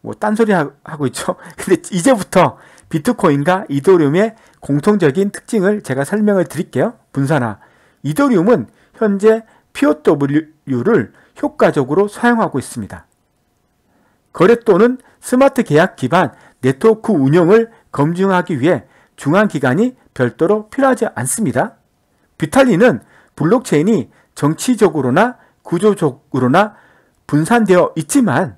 뭐 딴소리 하고 있죠. 근데 이제부터 비트코인과 이더리움의 공통적인 특징을 제가 설명을 드릴게요. 분산화. 이더리움은 현재 POW를 효과적으로 사용하고 있습니다. 거래 또는 스마트 계약 기반 네트워크 운영을 검증하기 위해 중앙기관이 별도로 필요하지 않습니다. 비탈리는 블록체인이 정치적으로나 구조적으로나 분산되어 있지만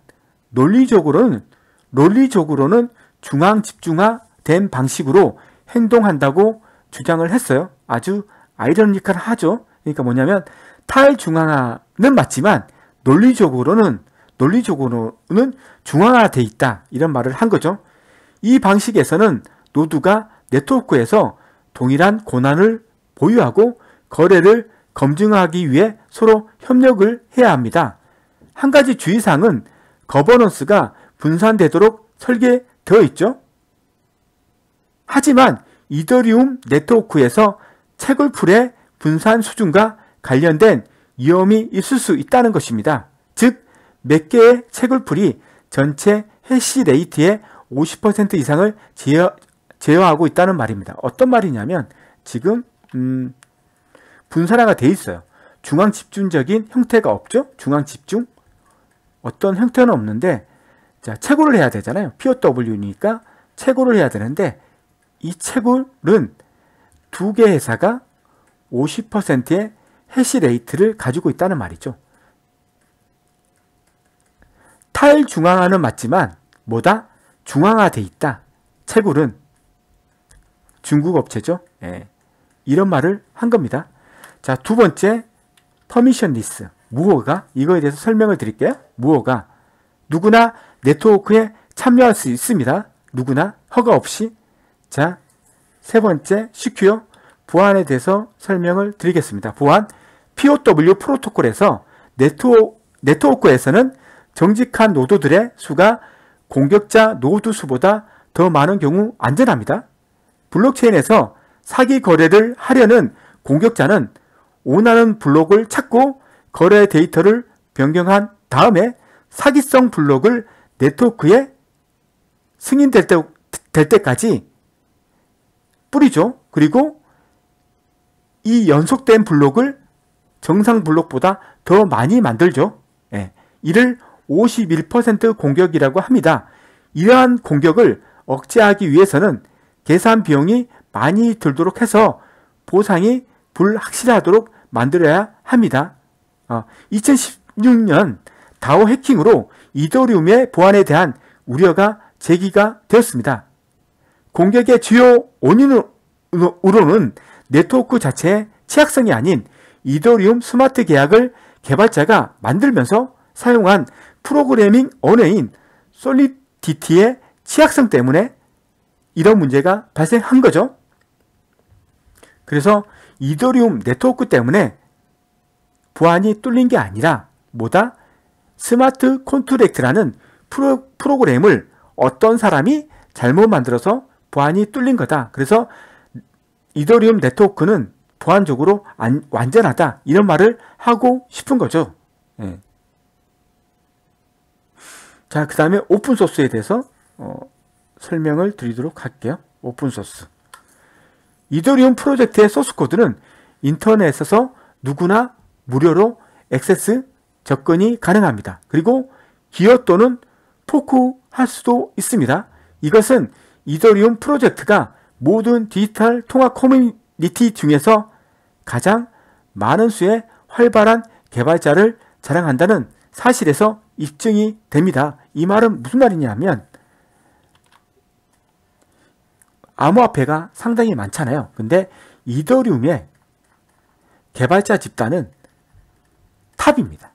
논리적으로는 논리적으로는 중앙 집중화된 방식으로 행동한다고 주장을 했어요. 아주 아이러니컬하죠. 그러니까 뭐냐면 탈중앙화는 맞지만 논리적으로는 논리적으로는 중앙화돼 있다 이런 말을 한 거죠. 이 방식에서는 노드가 네트워크에서 동일한 권한을 보유하고 거래를 검증하기 위해 서로 협력을 해야 합니다. 한 가지 주의사항은 거버넌스가 분산되도록 설계되어 있죠. 하지만 이더리움 네트워크에서 채굴풀의 분산 수준과 관련된 위험이 있을 수 있다는 것입니다. 즉, 몇 개의 채굴풀이 전체 hash rate의 50% 이상을 제어, 제어하고 있다는 말입니다. 어떤 말이냐면 지금 음, 분산화가 돼 있어요. 중앙 집중적인 형태가 없죠? 중앙 집중? 어떤 형태는 없는데 자, 채굴을 해야 되잖아요. POW니까 채굴을 해야 되는데 이 채굴은 두 개 회사가 50%의 hash rate를 가지고 있다는 말이죠. 탈중앙화는 맞지만 뭐다? 중앙화돼 있다. 채굴은 중국 업체죠. 예. 이런 말을 한 겁니다. 자, 두 번째 permissionless. 무허가 이거에 대해서 설명을 드릴게요. 무허가 누구나 네트워크에 참여할 수 있습니다. 누구나 허가 없이. 자, 세 번째 secure 보안에 대해서 설명을 드리겠습니다. 보안 POW 프로토콜에서 네트워, 네트워크에서는 정직한 노드들의 수가 공격자 노드 수보다 더 많은 경우 안전합니다. 블록체인에서 사기 거래를 하려는 공격자는 원하는 블록을 찾고 거래 데이터를 변경한 다음에 사기성 블록을 네트워크에 승인될 때, 될 때까지 뿌리죠. 그리고 이 연속된 블록을 정상 블록보다 더 많이 만들죠. 예. 이를 51% 공격이라고 합니다. 이러한 공격을 억제하기 위해서는 계산 비용이 많이 들도록 해서 보상이 불확실하도록 만들어야 합니다. 어, 2016년 다오 해킹으로 이더리움의 보안에 대한 우려가 제기가 되었습니다. 공격의 주요 원인으로는 네트워크 자체의 취약성이 아닌 이더리움 스마트 계약을 개발자가 만들면서 사용한 프로그래밍 언어인 솔리디티의 취약성 때문에 이런 문제가 발생한 거죠. 그래서 이더리움 네트워크 때문에 보안이 뚫린 게 아니라 뭐다? smart contract라는 프로, 프로그램을 어떤 사람이 잘못 만들어서 보안이 뚫린 거다. 그래서 이더리움 네트워크는 보안적으로 안, 완전하다. 이런 말을 하고 싶은 거죠. 예. 자, 그 다음에 오픈소스에 대해서 어, 설명을 드리도록 할게요. 오픈소스. 이더리움 프로젝트의 소스 코드는 인터넷에서 누구나 무료로 액세스 접근이 가능합니다. 그리고 기어 또는 포크할 수도 있습니다. 이것은 이더리움 프로젝트가 모든 디지털 통합 커뮤니티 중에서 가장 많은 수의 활발한 개발자를 자랑한다는 사실에서 입증이 됩니다. 이 말은 무슨 말이냐면 암호화폐가 상당히 많잖아요. 근데 이더리움의 개발자 집단은 탑입니다.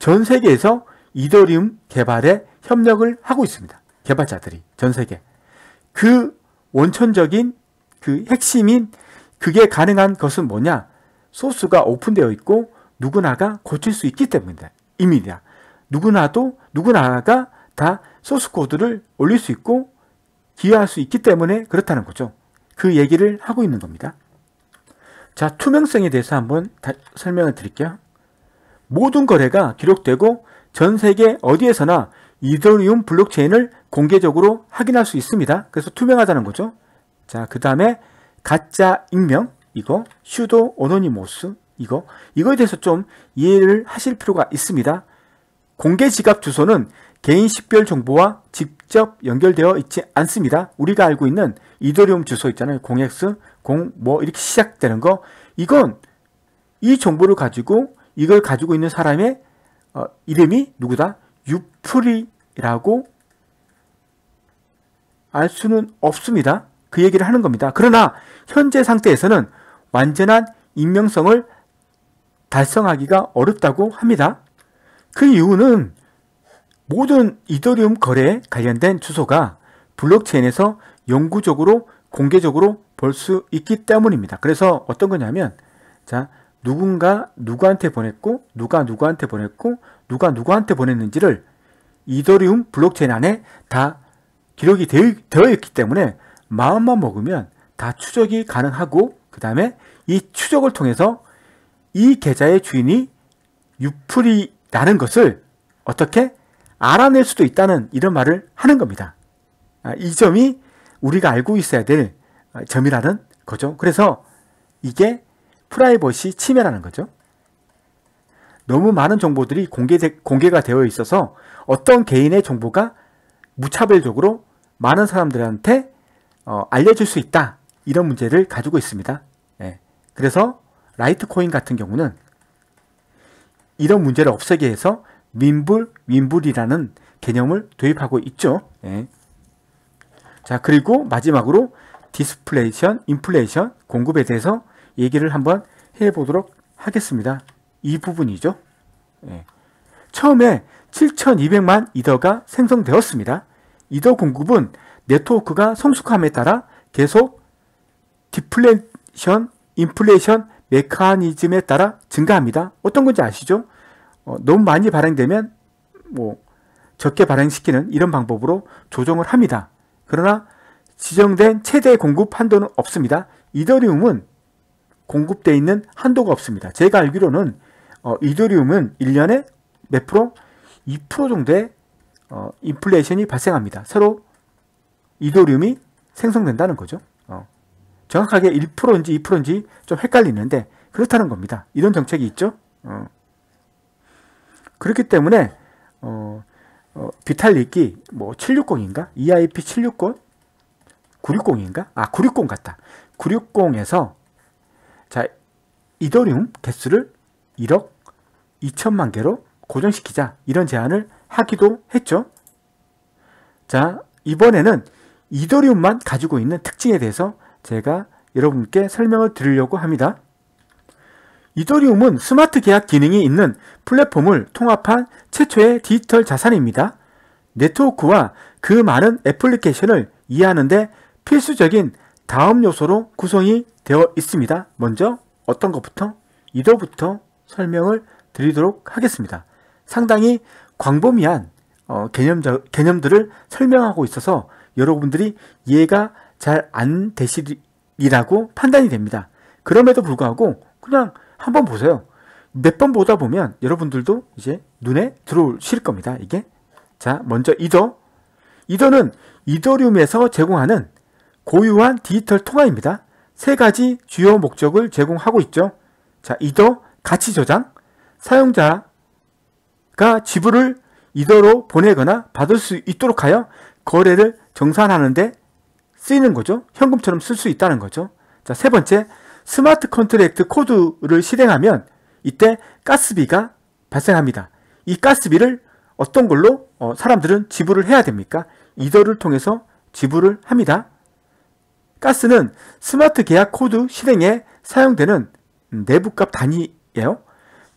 전 세계에서 이더리움 개발에 협력을 하고 있습니다. 개발자들이 전 세계. 그 원천적인 그 핵심인 그게 가능한 것은 뭐냐? 소스가 오픈되어 있고 누구나가 고칠 수 있기 때문입니다. 누구나도 누구나가 다 소스 코드를 올릴 수 있고 기여할 수 있기 때문에 그렇다는 거죠. 그 얘기를 하고 있는 겁니다. 자, 투명성에 대해서 한번 설명을 드릴게요. 모든 거래가 기록되고 전 세계 어디에서나 이더리움 블록체인을 공개적으로 확인할 수 있습니다. 그래서 투명하다는 거죠. 자, 그 다음에 가짜 익명, 이거, pseudonymous, 이거, 이거에 대해서 좀 이해를 하실 필요가 있습니다. 공개 지갑 주소는 개인 식별 정보와 직접 연결되어 있지 않습니다. 우리가 알고 있는 이더리움 주소 있잖아요. 0x, 0, 뭐 이렇게 시작되는 거. 이건 이 정보를 가지고 이걸 가지고 있는 사람의 어, 이름이 누구다? 유프리라고 알 수는 없습니다. 그 얘기를 하는 겁니다. 그러나 현재 상태에서는 완전한 익명성을 달성하기가 어렵다고 합니다. 그 이유는 모든 이더리움 거래에 관련된 주소가 블록체인에서 영구적으로 공개적으로 볼 수 있기 때문입니다. 그래서 어떤 거냐면 자 누군가 누구한테 보냈고 누가 누구한테 보냈고 누가 누구한테 보냈는지를 이더리움 블록체인 안에 다 기록이 되어 있기 때문에 마음만 먹으면 다 추적이 가능하고 그 다음에 이 추적을 통해서 이 계좌의 주인이 유풀이라는 것을 어떻게 알아낼 수도 있다는 이런 말을 하는 겁니다. 아, 이 점이 우리가 알고 있어야 될 점이라는 거죠. 그래서 이게 프라이버시 침해라는 거죠. 너무 많은 정보들이 공개 공개가 되어 있어서 어떤 개인의 정보가 무차별적으로 많은 사람들한테 어, 알려줄 수 있다. 이런 문제를 가지고 있습니다. 예. 그래서 라이트코인 같은 경우는 이런 문제를 없애기 위해서 Mimble, Wimble이라는 개념을 도입하고 있죠. 예. 자, 그리고 마지막으로 디스인플레이션, 인플레이션, 공급에 대해서 얘기를 한번 해보도록 하겠습니다. 이 부분이죠. 예. 처음에 7,200만 이더가 생성되었습니다. 이더 공급은 네트워크가 성숙함에 따라 계속 디플레이션, 인플레이션 메커니즘에 따라 증가합니다. 어떤 건지 아시죠? 어, 너무 많이 발행되면 뭐 적게 발행시키는 이런 방법으로 조정을 합니다. 그러나 지정된 최대 공급 한도는 없습니다. 이더리움은 공급되어 있는 한도가 없습니다. 제가 알기로는 어, 이더리움은 1년에 몇 프로? 2% 정도의 어, 인플레이션이 발생합니다. 새로 이더리움이 생성된다는 거죠. 어. 정확하게 1%인지 2%인지 좀 헷갈리는데 그렇다는 겁니다. 이런 정책이 있죠. 어. 그렇기 때문에 어, 어, 비탈릭이 뭐 760인가? EIP 760? 960인가? 아, 960 같다. 960에서 자, 이더리움 개수를 1억 2천만 개로 고정시키자. 이런 제안을 하기도 했죠. 자, 이번에는 이더리움만 가지고 있는 특징에 대해서 제가 여러분께 설명을 드리려고 합니다. 이더리움은 스마트 계약 기능이 있는 플랫폼을 통합한 최초의 디지털 자산입니다. 네트워크와 그 많은 애플리케이션을 이해하는데 필수적인 다음 요소로 구성이 되어 있습니다. 먼저 어떤 것부터? 이더부터 설명을 드리도록 하겠습니다. 상당히 광범위한 어, 개념적, 개념들을 설명하고 있어서 여러분들이 이해가 잘 안 되시리라고 판단이 됩니다. 그럼에도 불구하고 그냥 한번 보세요. 몇 번 보다 보면 여러분들도 이제 눈에 들어오실 겁니다. 이게 자 먼저 이더 이더는 이더리움에서 제공하는 고유한 디지털 통화입니다. 세 가지 주요 목적을 제공하고 있죠. 자, 이더 가치 저장, 사용자가 지불을 이더로 보내거나 받을 수 있도록 하여 거래를 정산하는데 쓰이는 거죠. 현금처럼 쓸 수 있다는 거죠. 자, 세 번째, smart contract 코드를 실행하면 이때 가스비가 발생합니다. 이 가스비를 어떤 걸로 어, 사람들은 지불을 해야 됩니까? 이더를 통해서 지불을 합니다. 가스는 스마트 계약 코드 실행에 사용되는 내부값 단위예요.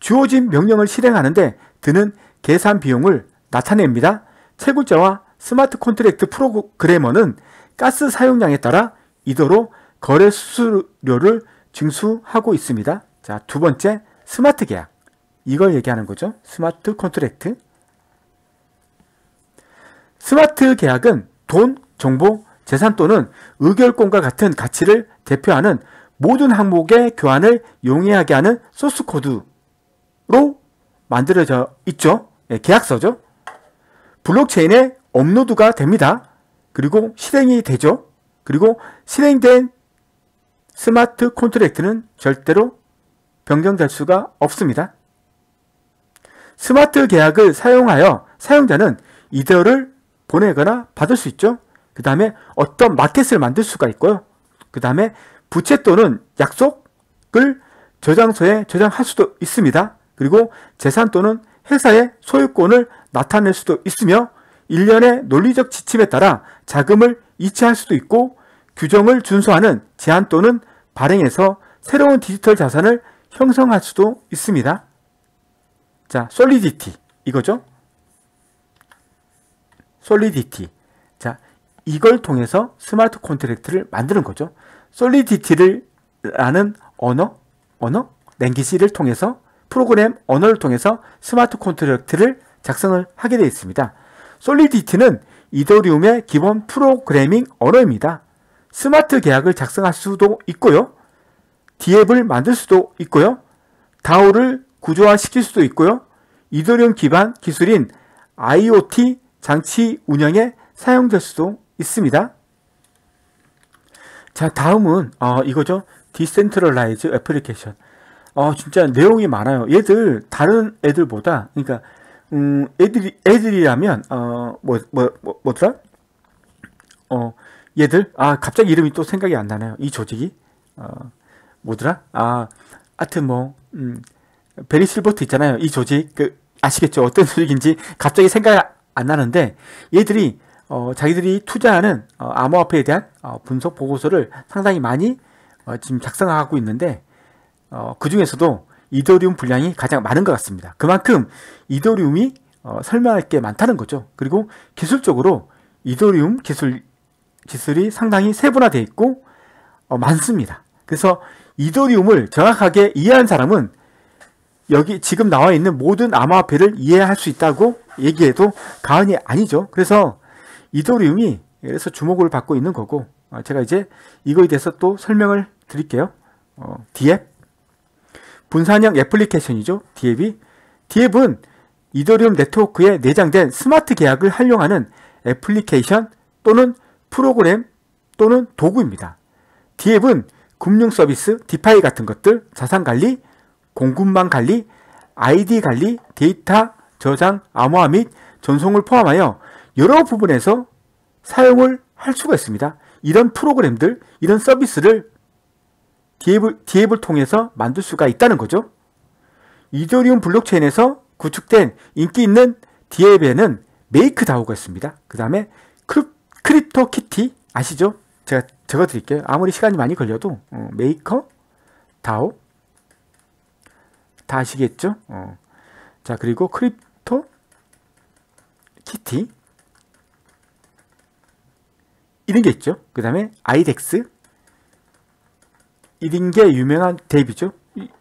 주어진 명령을 실행하는데 드는 계산 비용을 나타냅니다. 채굴자와 smart contract 프로그래머는 가스 사용량에 따라 이더로 거래 수수료를 징수하고 있습니다. 자, 두 번째 스마트 계약. 이걸 얘기하는 거죠. smart contract. 스마트 계약은 돈, 정보, 재산 또는 의결권과 같은 가치를 대표하는 모든 항목의 교환을 용이하게 하는 소스 코드로 만들어져 있죠. 예, 계약서죠. 블록체인에 업로드가 됩니다. 그리고 실행이 되죠. 그리고 실행된 스마트 콘트랙트는 절대로 변경될 수가 없습니다. 스마트 계약을 사용하여 사용자는 이더를 보내거나 받을 수 있죠. 그 다음에 어떤 마켓을 만들 수가 있고요. 그 다음에 부채 또는 약속을 저장소에 저장할 수도 있습니다. 그리고 재산 또는 회사의 소유권을 나타낼 수도 있으며 일련의 논리적 지침에 따라 자금을 이체할 수도 있고 규정을 준수하는 제한 또는 발행해서 새로운 디지털 자산을 형성할 수도 있습니다. 자, Solidity 이거죠? Solidity. 자, 이걸 통해서 smart contract를 만드는 거죠. Solidity를 라는 언어, 언어, 랭귀지를 통해서 프로그램 언어를 통해서 스마트 콘트랙트를 작성을 하게 되어 있습니다. 솔리디티는 이더리움의 기본 프로그래밍 언어입니다. 스마트 계약을 작성할 수도 있고요. 디앱을 만들 수도 있고요. 다오를 구조화시킬 수도 있고요. 이더리움 기반 기술인 IoT 장치 운영에 사용될 수도 있습니다. 자, 다음은 어, 이거죠. decentralized application. 어, 진짜 내용이 많아요. 얘들 다른 애들보다 그러니까 음, 애들이 애들이라면 어, 뭐, 뭐, 뭐? 어, 얘들 아, 갑자기 이름이 또 생각이 안 나네요. 이 조직이 어, 뭐더라? 아, 하여튼 뭐 음, 베리 실버트 있잖아요. 이 조직 그 아시겠죠? 어떤 조직인지 갑자기 생각이 안 나는데 얘들이 어, 자기들이 투자하는 어, 암호화폐에 대한 어, 분석 보고서를 상당히 많이 어, 지금 작성하고 있는데 어, 그 중에서도 이더리움 분량이 가장 많은 것 같습니다. 그만큼 이더리움이 어, 설명할 게 많다는 거죠. 그리고 기술적으로 이더리움 기술 기술이 상당히 세분화되어 있고 어, 많습니다. 그래서 이더리움을 정확하게 이해한 사람은 여기 지금 나와 있는 모든 암호화폐를 이해할 수 있다고 얘기해도 과언이 아니죠. 그래서 이더리움이 그래서 주목을 받고 있는 거고 어, 제가 이제 이거에 대해서 또 설명을 드릴게요. 어, DApp 분산형 애플리케이션이죠. DApp이 DApp은 이더리움 네트워크에 내장된 스마트 계약을 활용하는 애플리케이션 또는 프로그램 또는 도구입니다. DApp은 금융 서비스, DeFi 같은 것들, 자산 관리, 공급망 관리, 아이디 관리, 데이터 저장, 암호화 및 전송을 포함하여 여러 부분에서 사용을 할 수가 있습니다. 이런 프로그램들, 이런 서비스를 DApp을, DApp을 통해서 만들 수가 있다는 거죠. 이더리움 블록체인에서 구축된 인기 있는 DApp에는 MakerDAO가 있습니다. 그 다음에 CryptoKitty 아시죠? 제가 적어 드릴게요. 아무리 시간이 많이 걸려도 어, 메이커 DAO 다 아시겠죠? 어. 자 그리고 CryptoKitty 이런 게 있죠. 그 다음에 IDEX 이런 게 유명한 DApp이죠.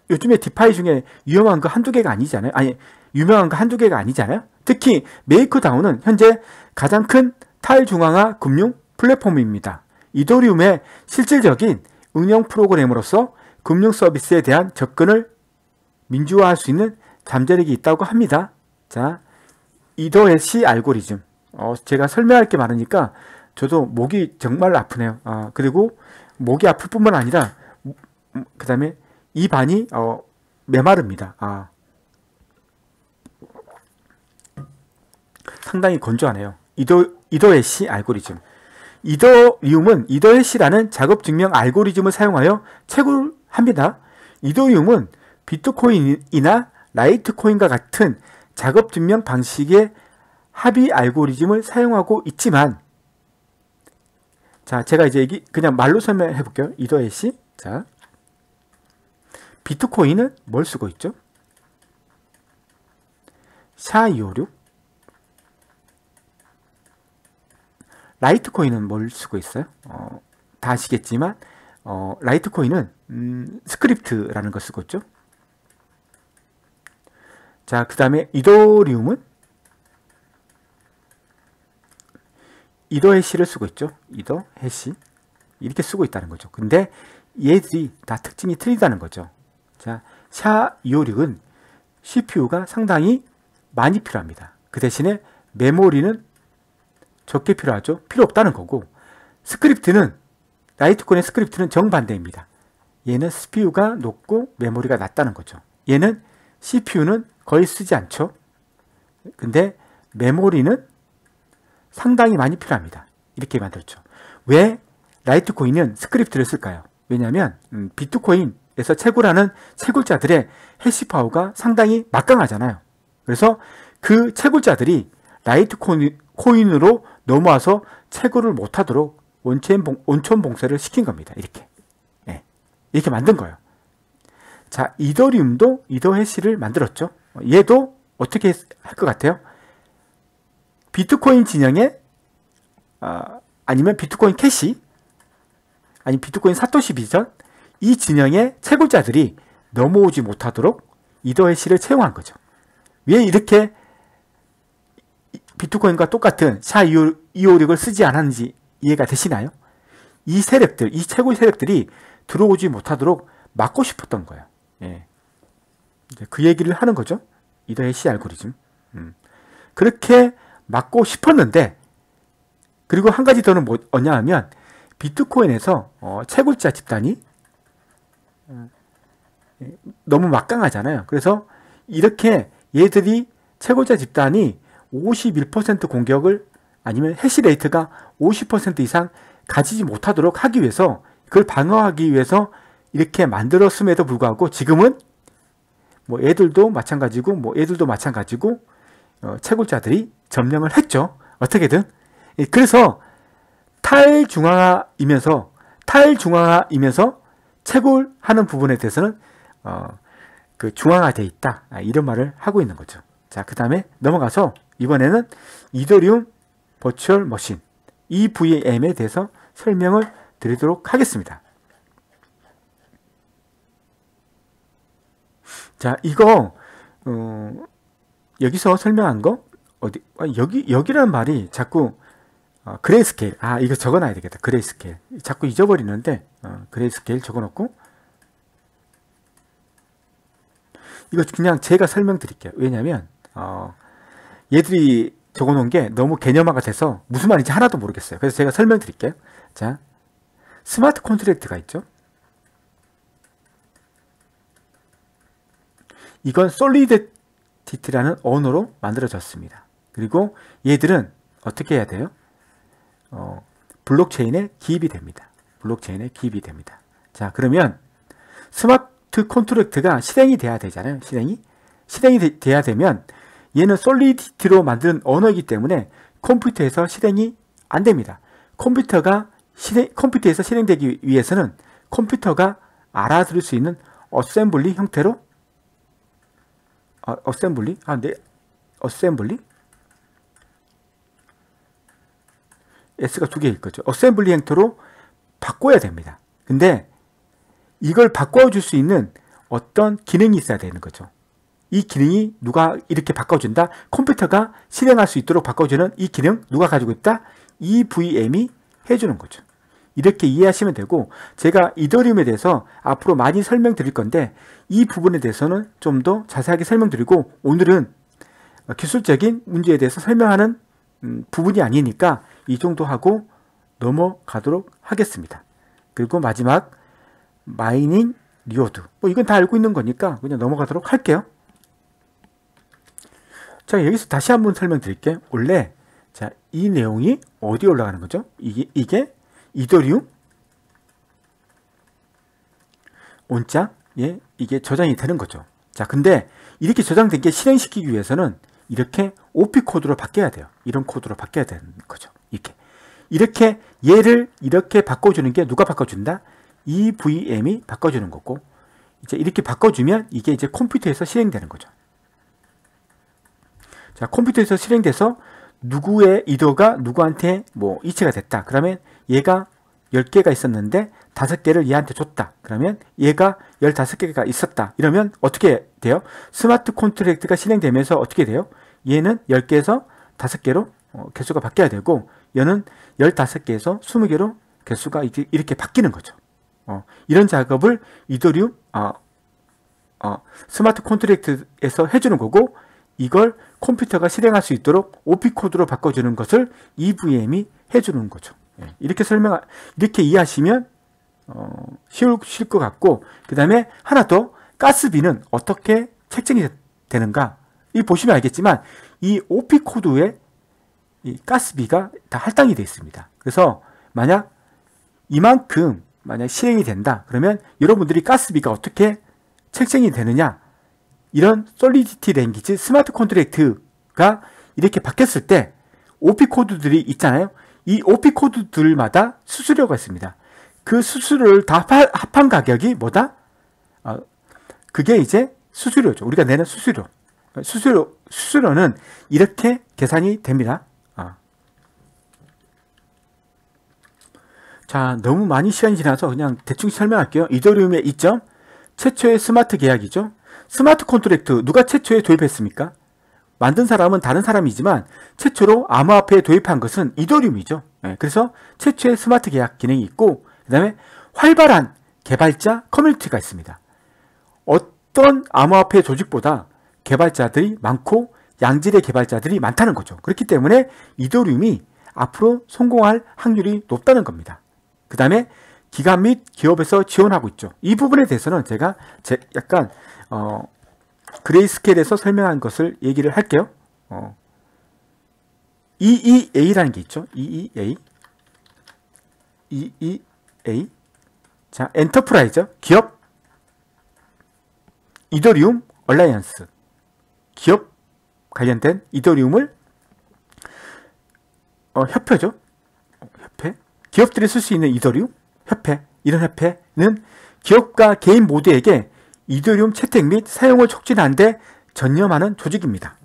요즘에 DeFi 중에 위험한 거 한두 개가 아니잖아요. 아니 유명한 거 한두 개가 아니잖아요. 특히 MakerDAO는 현재 가장 큰 탈중앙화 금융 플랫폼입니다. 이더리움의 실질적인 응용 프로그램으로서 금융 서비스에 대한 접근을 민주화할 수 있는 잠재력이 있다고 합니다. 자, 이더의 시 알고리즘. 어, 제가 설명할 게 많으니까 저도 목이 정말 아프네요. 아, 그리고 목이 아플 뿐만 아니라 음, 그 다음에 입안이 어, 메마릅니다. 아, 상당히 건조하네요. 이도, 이더해시 알고리즘. 이더리움은 이더해시라는 작업 증명 알고리즘을 사용하여 채굴 합니다. 이더리움은 비트코인이나 라이트코인과 같은 작업 증명 방식의 합의 알고리즘을 사용하고 있지만 자, 제가 이제 그냥 말로 설명해 볼게요. 이더해시. 자. 비트코인은 뭘 쓰고 있죠? SHA256 라이트코인은 뭘 쓰고 있어요? 어, 다 아시겠지만 어, 라이트코인은 음, Scrypt라는 걸 쓰고 있죠. 자, 그 다음에 이더리움은 Ethash를 쓰고 있죠. Ethash 이렇게 쓰고 있다는 거죠. 근데 얘들이 다 특징이 틀리다는 거죠. 자, SHA 256은 CPU가 상당히 많이 필요합니다. 그 대신에 메모리는 적게 필요하죠. 필요 없다는 거고 Scrypt는 라이트코인의 Scrypt는 정반대입니다. 얘는 CPU가 높고 메모리가 낮다는 거죠. 얘는 CPU는 거의 쓰지 않죠. 근데 메모리는 상당히 많이 필요합니다. 이렇게 만들었죠. 왜 라이트코인은 Scrypt를 쓸까요? 왜냐하면 음, 비트코인에서 채굴하는 채굴자들의 hash power가 상당히 막강하잖아요. 그래서 그 채굴자들이 라이트코인으로 넘어와서 채굴을 못하도록 봉, 원천 봉쇄를 시킨 겁니다. 이렇게. 네. 이렇게 만든 거예요. 자, 이더리움도 이더 해시를 만들었죠. 얘도 어떻게 할 것 같아요? 비트코인 진영에 어, 아니면 비트코인 캐시 아니 비트코인 사토시 비전 이 진영의 채굴자들이 넘어오지 못하도록 Ethash를 채용한 거죠. 왜 이렇게 비트코인과 똑같은 SHA256을 쓰지 않았는지 이해가 되시나요? 이 세력들, 이 채굴 세력들이 들어오지 못하도록 막고 싶었던 거예요. 예. 그 얘기를 하는 거죠. 이더 해시 알고리즘. 음. 그렇게 막고 싶었는데, 그리고 한 가지 더는 뭐냐 하면, 비트코인에서 어, 채굴자 집단이 어, 너무 막강하잖아요. 그래서 이렇게 얘들이 채굴자 집단이 51% 공격을 아니면 해시레이트가 50% 이상 가지지 못하도록 하기 위해서 그걸 방어하기 위해서 이렇게 만들었음에도 불구하고 지금은 뭐 애들도 마찬가지고 뭐 애들도 마찬가지고 어, 채굴자들이 점령을 했죠. 어떻게든. 예, 그래서 탈중앙화이면서 탈중앙화이면서 채굴하는 부분에 대해서는 어, 그 중앙화되어 있다. 아, 이런 말을 하고 있는 거죠. 자, 그 다음에 넘어가서 이번에는 이더리움 버추얼 머신 EVM에 대해서 설명을 드리도록 하겠습니다. 자, 이거 어, 여기서 설명한 거 어디 아, 여기 여기라는 말이 자꾸 어, 그레이스케일 아 이거 적어놔야 되겠다 그레이스케일 자꾸 잊어버리는데 어, 그레이스케일 적어놓고 이거 그냥 제가 설명드릴게요. 왜냐하면 어, 얘들이 적어놓은 게 너무 개념화가 돼서 무슨 말인지 하나도 모르겠어요. 그래서 제가 설명드릴게요. 자, smart contract가 있죠. 이건 Solidity라는 언어로 만들어졌습니다. 그리고 얘들은 어떻게 해야 돼요? 어, 블록체인에 기입이 됩니다. 블록체인에 기입이 됩니다. 자, 그러면 smart contract가 실행이 돼야 되잖아요. 실행이. 실행이 되, 돼야 되면 얘는 Solidity로 만든 언어이기 때문에 컴퓨터에서 실행이 안 됩니다. 컴퓨터가 실행, 컴퓨터에서 실행되기 위해서는 컴퓨터가 알아들을 수 있는 assembly 형태로 아, assembly? 아, 네. assembly? S가 두 개일 거죠. assembly 형태로 바꿔야 됩니다. 근데 이걸 바꿔줄 수 있는 어떤 기능이 있어야 되는 거죠. 이 기능이 누가 이렇게 바꿔준다? 컴퓨터가 실행할 수 있도록 바꿔주는 이 기능 누가 가지고 있다? EVM이 해주는 거죠. 이렇게 이해하시면 되고 제가 이더리움에 대해서 앞으로 많이 설명드릴 건데 이 부분에 대해서는 좀 더 자세하게 설명드리고 오늘은 기술적인 문제에 대해서 설명하는 음, 부분이 아니니까 이 정도 하고 넘어가도록 하겠습니다. 그리고 마지막 mining reward. 뭐 이건 다 알고 있는 거니까 그냥 넘어가도록 할게요. 자, 여기서 다시 한번 설명드릴게요. 원래 자, 이 내용이 어디 올라가는 거죠? 이게 이게 이더리움 원장에 이게 저장이 되는 거죠. 자, 근데 이렇게 저장된 게 실행시키기 위해서는 이렇게 OP 코드로 바뀌어야 돼요. 이런 코드로 바뀌어야 되는 거죠. 이렇게. 이렇게 얘를 이렇게 바꿔주는 게 누가 바꿔준다? EVM이 바꿔주는 거고 이제 이렇게 바꿔주면 이게 이제 컴퓨터에서 실행되는 거죠. 자, 컴퓨터에서 실행돼서 누구의 이도가 누구한테 뭐 이체가 됐다. 그러면 얘가 10개가 있었는데 5개를 얘한테 줬다. 그러면 얘가 15개가 있었다. 이러면 어떻게 돼요? 스마트 콘트랙트가 실행되면서 어떻게 돼요? 얘는 10개에서 5개로 어, 개수가 바뀌어야 되고 얘는 15개에서 20개로 개수가 이렇게 바뀌는 거죠. 어, 이런 작업을 이더리움 어, 어, 스마트 콘트랙트에서 해주는 거고 이걸 컴퓨터가 실행할 수 있도록 OP 코드로 바꿔주는 것을 EVM이 해주는 거죠. 예, 이렇게 설명, 이렇게 이해하시면 어, 쉬울 것 같고 그 다음에 하나 더 가스비는 어떻게 책정이 되는가 이 보시면 알겠지만 이 OP code에 이 가스비가 다 할당이 되어 있습니다. 그래서 만약 이만큼 만약 실행이 된다 그러면 여러분들이 가스비가 어떻게 책정이 되느냐 이런 Solidity language smart contract가 이렇게 바뀌었을 때 OP code들이 있잖아요. 이 OP code들마다 수수료가 있습니다. 그 수수료를 다 합한 가격이 뭐다? 어, 그게 이제 수수료죠. 우리가 내는 수수료. 수수료, 수수료는 이렇게 계산이 됩니다. 어. 자, 너무 많이 시간이 지나서 그냥 대충 설명할게요. 이더리움의 이점, 최초의 스마트 계약이죠. smart contract 누가 최초에 도입했습니까? 만든 사람은 다른 사람이지만 최초로 암호화폐에 도입한 것은 이더리움이죠. 네, 그래서 최초의 스마트 계약 기능이 있고 그 다음에 활발한 개발자 커뮤니티가 있습니다. 어떤 암호화폐 조직보다 개발자들이 많고 양질의 개발자들이 많다는 거죠. 그렇기 때문에 이더리움이 앞으로 성공할 확률이 높다는 겁니다. 그 다음에 기관 및 기업에서 지원하고 있죠. 이 부분에 대해서는 제가 약간 어, 그레이스케일에서 설명한 것을 얘기를 할게요. 어, EEA라는 게 있죠. EEA. EEA. 자, enterprise, 기업, 이더리움 alliance. 기업 관련된 이더리움을 어, 협회죠. 협회. 기업들이 쓸 수 있는 이더리움 협회. 이런 협회는 기업과 개인 모두에게 이더리움 채택 및 사용을 촉진하는 데 전념하는 조직입니다.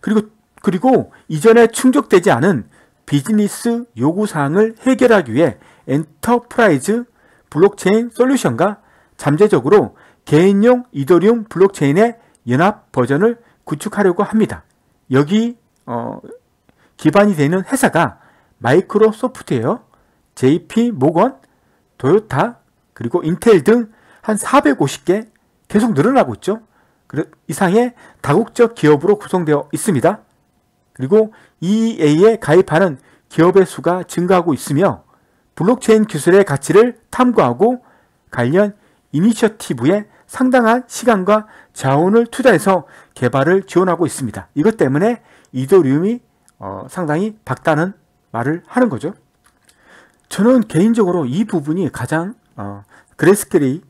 그리고 그리고 이전에 충족되지 않은 비즈니스 요구사항을 해결하기 위해 enterprise 블록체인 솔루션과 잠재적으로 개인용 이더리움 블록체인의 연합 버전을 구축하려고 합니다. 여기 어, 기반이 되는 회사가 마이크로소프트예요. JP 모건, 도요타, 그리고 인텔 등 한 450개 계속 늘어나고 있죠. 이상의 다국적 기업으로 구성되어 있습니다. 그리고 EA에 가입하는 기업의 수가 증가하고 있으며 블록체인 기술의 가치를 탐구하고 관련 이니셔티브에 상당한 시간과 자원을 투자해서 개발을 지원하고 있습니다. 이것 때문에 이더리움이 어, 상당히 박다는 말을 하는 거죠. 저는 개인적으로 이 부분이 가장 어, 그레스켈이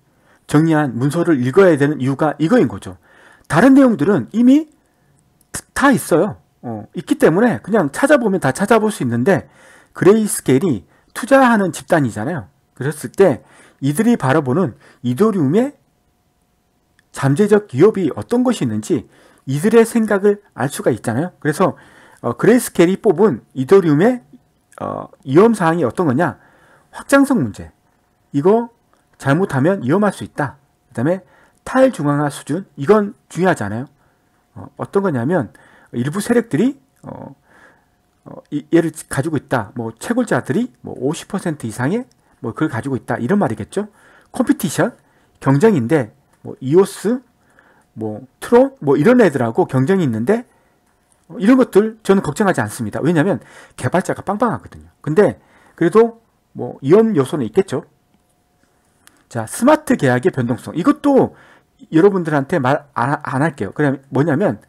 정리한 문서를 읽어야 되는 이유가 이거인 거죠. 다른 내용들은 이미 다 있어요. 어, 있기 때문에 그냥 찾아보면 다 찾아볼 수 있는데 그레이스케일이 투자하는 집단이잖아요. 그랬을 때 이들이 바라보는 이더리움의 잠재적 기업이 어떤 것이 있는지 이들의 생각을 알 수가 있잖아요. 그래서 어, 그레이스케일이 뽑은 이더리움의 어, 위험사항이 어떤 거냐? 확장성 문제. 이거 잘못하면 위험할 수 있다. 그 다음에 탈중앙화 수준 이건 중요하지 않아요. 어, 떤 거냐면 일부 세력들이 어, 어, 이, 얘를 가지고 있다. 뭐 채굴자들이 뭐 50% 이상의 뭐 그걸 가지고 있다. 이런 말이겠죠. competition 경쟁인데 뭐 이오스 뭐 트론 뭐 이런 애들하고 경쟁이 있는데 어, 이런 것들 저는 걱정하지 않습니다. 왜냐하면 개발자가 빵빵하거든요. 근데 그래도 뭐 위험 요소는 있겠죠. 자, 스마트 계약의 변동성. 이것도 여러분들한테 말 안 안 할게요. 그냥 뭐냐면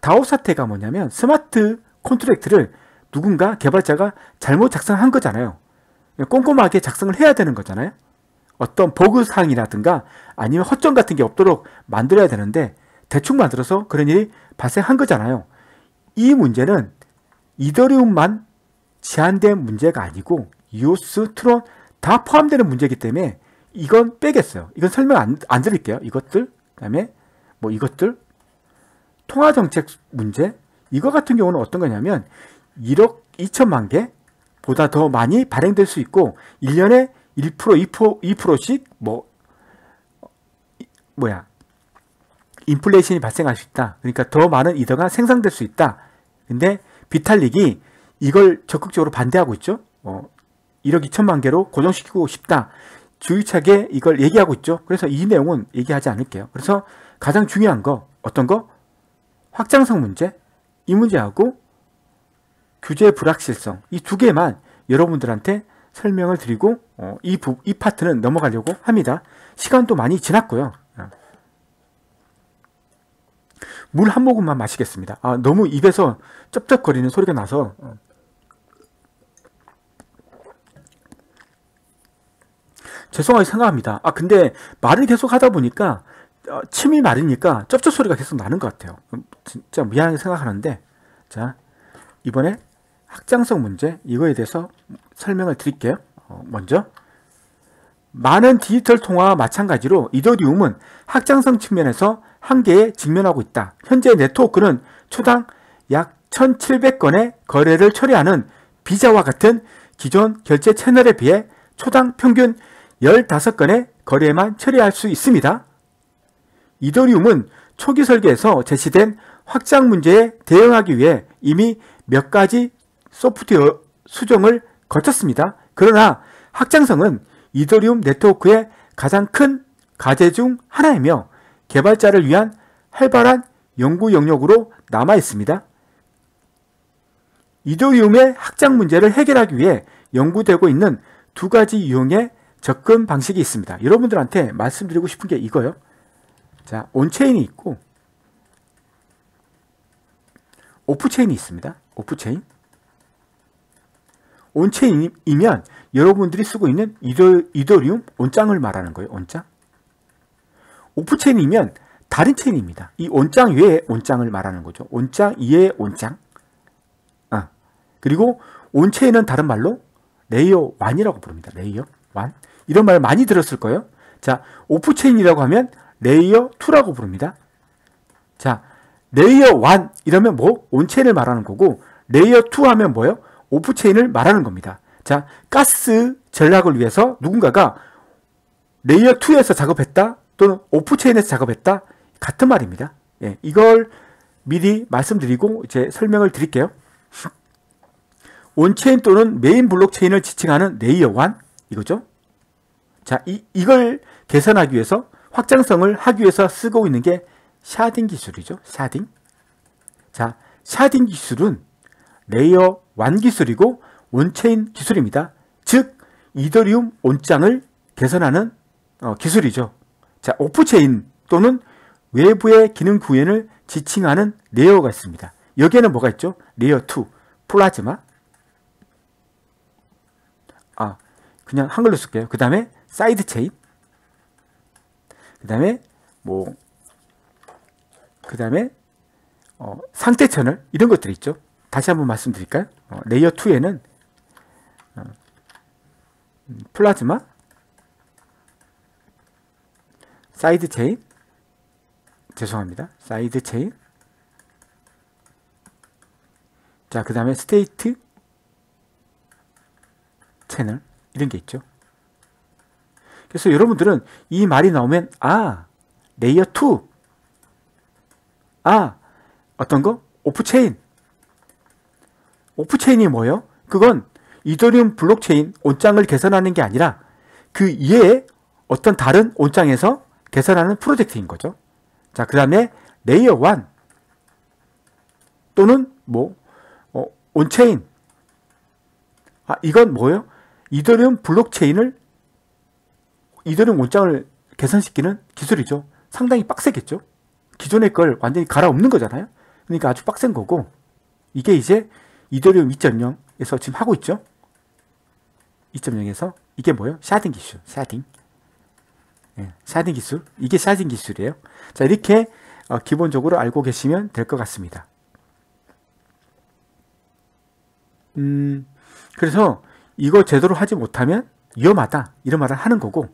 DAO 사태가 뭐냐면 smart contract를 누군가 개발자가 잘못 작성한 거잖아요. 꼼꼼하게 작성을 해야 되는 거잖아요. 어떤 버그 사항이라든가 아니면 허점 같은 게 없도록 만들어야 되는데 대충 만들어서 그런 일이 발생한 거잖아요. 이 문제는 이더리움만 제한된 문제가 아니고 이오스, 트론 다 포함되는 문제이기 때문에 이건 빼겠어요. 이건 설명 안, 안 드릴게요. 이것들, 그 다음에 뭐 이것들, 통화정책 문제, 이거 같은 경우는 어떤 거냐면 1억 2천만 개 보다 더 많이 발행될 수 있고 1년에 1% 2%, 2%씩 뭐 뭐야 인플레이션이 발생할 수 있다. 그러니까 더 많은 이더가 생산될 수 있다. 근데 비탈릭이 이걸 적극적으로 반대하고 있죠. 어, 1억 2천만 개로 고정시키고 싶다. 주의차게 이걸 얘기하고 있죠. 그래서 이 내용은 얘기하지 않을게요. 그래서 가장 중요한 거 어떤 거? 확장성 문제 이 문제하고 규제 불확실성 이 두 개만 여러분들한테 설명을 드리고 어, 이, 부, 이 파트는 넘어가려고 합니다. 시간도 많이 지났고요. 어. 물한 모금만 마시겠습니다. 아, 너무 입에서 쩝쩝거리는 소리가 나서 죄송하게 생각합니다. 아 근데 말을 계속 하다 보니까 어, 침이 마르니까 쩝쩝 소리가 계속 나는 것 같아요. 진짜 미안하게 생각하는데 자 이번에 확장성 문제 이거에 대해서 설명을 드릴게요. 어, 먼저 많은 디지털 통화와 마찬가지로 이더리움은 확장성 측면에서 한계에 직면하고 있다. 현재 네트워크는 초당 약 1,700건의 거래를 처리하는 비자와 같은 기존 결제 채널에 비해 초당 평균 15건의 거래만 처리할 수 있습니다. 이더리움은 초기 설계에서 제시된 확장 문제에 대응하기 위해 이미 몇 가지 소프트웨어 수정을 거쳤습니다. 그러나 확장성은 이더리움 네트워크의 가장 큰 과제 중 하나이며 개발자를 위한 활발한 연구 영역으로 남아 있습니다. 이더리움의 확장 문제를 해결하기 위해 연구되고 있는 두 가지 유형의 접근 방식이 있습니다. 여러분들한테 말씀드리고 싶은 게 이거요. 자, on-chain이 있고 off-chain이 있습니다. off-chain. on-chain이면 여러분들이 쓰고 있는 이더, 이더리움 원장을 말하는 거예요. 원장. off-chain이면 다른 체인입니다. 이 원장 외에 원장을 말하는 거죠. 원장 이외의 원장. 아, 그리고 on-chain은 다른 말로 layer 1이라고 부릅니다. layer 1. 이런 말 많이 들었을 거예요. 자, off-chain이라고 하면 layer 2라고 부릅니다. 자, layer 1 이러면 뭐 on-chain을 말하는 거고 layer 2 하면 뭐예요? off-chain을 말하는 겁니다. 자, 가스 절약을 위해서 누군가가 layer 2에서 작업했다 또는 off-chain에서 작업했다 같은 말입니다. 예, 이걸 미리 말씀드리고 이제 설명을 드릴게요. on-chain 또는 메인 블록체인을 지칭하는 layer 1 이거죠. 자, 이, 이걸 개선하기 위해서 확장성을 하기 위해서 쓰고 있는 게 sharding 기술이죠. sharding. 자, sharding 기술은 layer 1 기술이고 on-chain 기술입니다. 즉 이더리움 원장을 개선하는 어, 기술이죠. 자, off-chain 또는 외부의 기능 구현을 지칭하는 layer가 있습니다. 여기에는 뭐가 있죠? layer 2, Plasma. 아, 그냥 한글로 쓸게요. 그 다음에 side chain. 그 다음에 뭐, 그 다음에 어, 상태 채널 이런 것들이 있죠. 다시 한번 말씀드릴까요? 어, layer 2에는 어, 음, Plasma, side chain, 죄송합니다. side chain. 자, 그 다음에 state channel 이런 게 있죠. 그래서 여러분들은 이 말이 나오면 아, layer 2. 아, 어떤 거? off-chain. off-chain이 뭐예요? 그건 이더리움 블록체인 원장을 개선하는 게 아니라 그 이외에 어떤 다른 원장에서 개선하는 프로젝트인 거죠. 자, 그 다음에 layer 1 또는 뭐 어, on-chain 아, 이건 뭐예요? 이더리움 블록체인을 이더리움 원장을 개선시키는 기술이죠. 상당히 빡세겠죠. 기존의 걸 완전히 갈아엎는 거잖아요. 그러니까 아주 빡센 거고 이게 이제 이더리움 2.0에서 지금 하고 있죠. 2.0에서 이게 뭐예요? sharding 기술, sharding. 예, sharding 기술. 이게 sharding 기술이에요. 자, 이렇게 어, 기본적으로 알고 계시면 될 것 같습니다. 음, 그래서 이거 제대로 하지 못하면 위험하다. 이런 말을 하는 거고.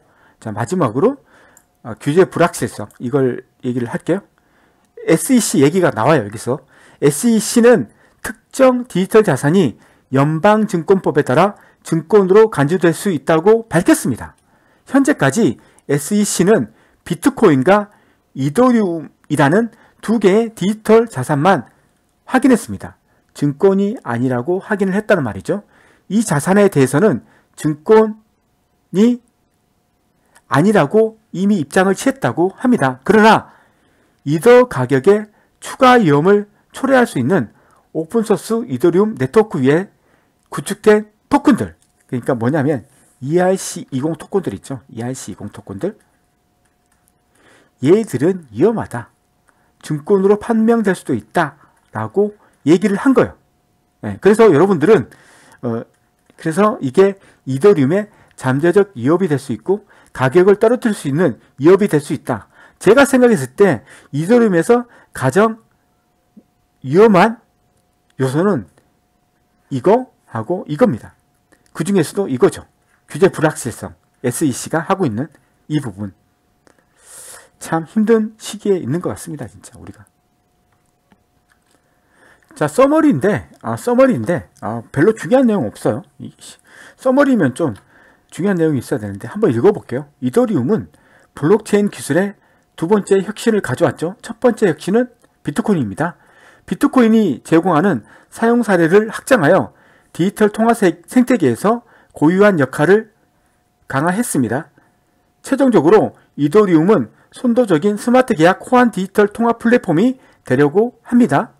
자, 마지막으로 어, 규제 불확실성. 이걸 얘기를 할게요. SEC 얘기가 나와요, 여기서. SEC는 특정 디지털 자산이 연방증권법에 따라 증권으로 간주될 수 있다고 밝혔습니다. 현재까지 SEC는 비트코인과 이더리움이라는 두 개의 디지털 자산만 확인했습니다. 증권이 아니라고 확인을 했다는 말이죠. 이 자산에 대해서는 증권이 아니라고 이미 입장을 취했다고 합니다. 그러나 이더 가격의 추가 위험을 초래할 수 있는 오픈소스 이더리움 네트워크 위에 구축된 토큰들 그러니까 뭐냐면 ERC20 토큰들 있죠. ERC20 토큰들 얘들은 위험하다. 증권으로 판명될 수도 있다. 라고 얘기를 한 거예요. 네, 그래서 여러분들은 어, 그래서 이게 이더리움의 잠재적 위협이 될 수 있고 가격을 떨어뜨릴 수 있는 위협이 될 수 있다. 제가 생각했을 때 이더리움에서 가장 위험한 요소는 이거 하고 이겁니다. 그 중에서도 이거죠. 규제 불확실성. SEC가 하고 있는 이 부분. 참 힘든 시기에 있는 것 같습니다. 진짜 우리가. 자, summary인데, 아, summary인데, 아, 별로 중요한 내용 없어요. summary면 좀 중요한 내용이 있어야 되는데, 한번 읽어볼게요. 이더리움은 블록체인 기술의 두 번째 혁신을 가져왔죠. 첫 번째 혁신은 비트코인입니다. 비트코인이 제공하는 사용 사례를 확장하여 디지털 통화 생태계에서 고유한 역할을 강화했습니다. 최종적으로 이더리움은 선도적인 스마트 계약 호환 디지털 통화 플랫폼이 되려고 합니다.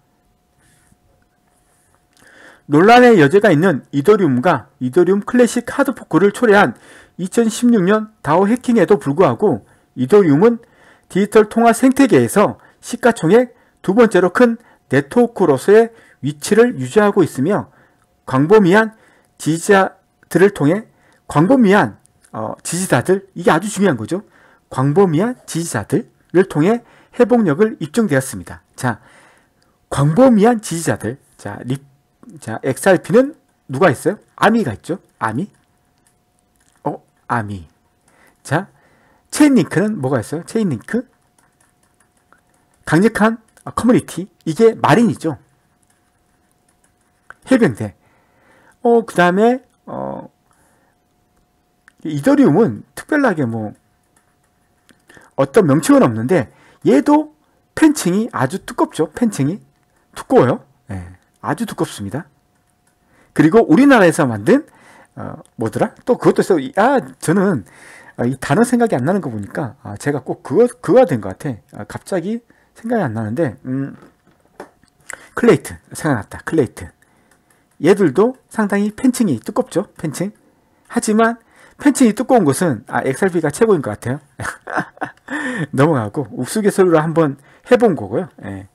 논란의 여지가 있는 이더리움과 이더리움 클래식 하드포크를 초래한 2016년 다오 해킹에도 불구하고 이더리움은 디지털 통화 생태계에서 시가총액 두 번째로 큰 네트워크로서의 위치를 유지하고 있으며 광범위한 지지자들을 통해 광범위한 어, 지지자들 이게 아주 중요한 거죠. 광범위한 지지자들을 통해 회복력을 입증되었습니다. 자, 광범위한 지지자들. 자, 리, 자, XRP는 누가 있어요? 아미가 있죠. 아미. 어, 아미. 자, 체인링크는 뭐가 있어요? 체인링크. 강력한 커뮤니티. 이게 마린이죠. 해병대. 어, 그 다음에, 어, 이더리움은 특별하게 뭐, 어떤 명칭은 없는데, 얘도 팬층이 아주 두껍죠. 팬층이. 두꺼워요. 네, 아주 두껍습니다. 그리고 우리나라에서 만든, 어, 뭐더라? 또 그것도 써, 아, 저는 아, 이 단어 생각이 안 나는 거 보니까, 아, 제가 꼭 그거, 그거가 된것 같아. 아, 갑자기 생각이 안 나는데, 음, 클레이트. 생각났다. 클레이트. 얘들도 상당히 팬층이 두껍죠. 팬층. 하지만 팬층이 두꺼운 것은 아, XRP가 최고인 것 같아요. 넘어가고 우스갯소리로 한번 해본 거고요. 예.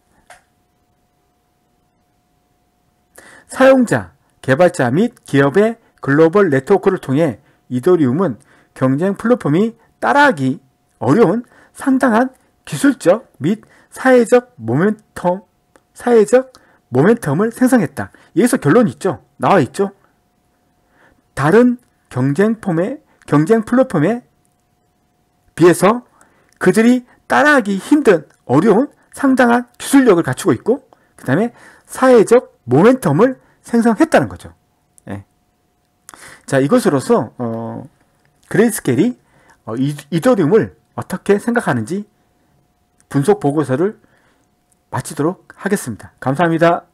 사용자, 개발자 및 기업의 글로벌 네트워크를 통해 이더리움은 경쟁 플랫폼이 따라하기 어려운 상당한 기술적 및 사회적 모멘텀, 사회적 모멘텀을 생성했다. 여기서 결론이 있죠. 나와 있죠. 다른 경쟁 폼의 경쟁 플랫폼에 비해서 그들이 따라하기 힘든 어려운 상당한 기술력을 갖추고 있고 그 다음에 사회적 모멘텀을 생성했다는 거죠. 예. 자 이것으로서 어, 그레이스켈이 어, 이더리움을 어떻게 생각하는지 분석 보고서를 마치도록 하겠습니다. 감사합니다.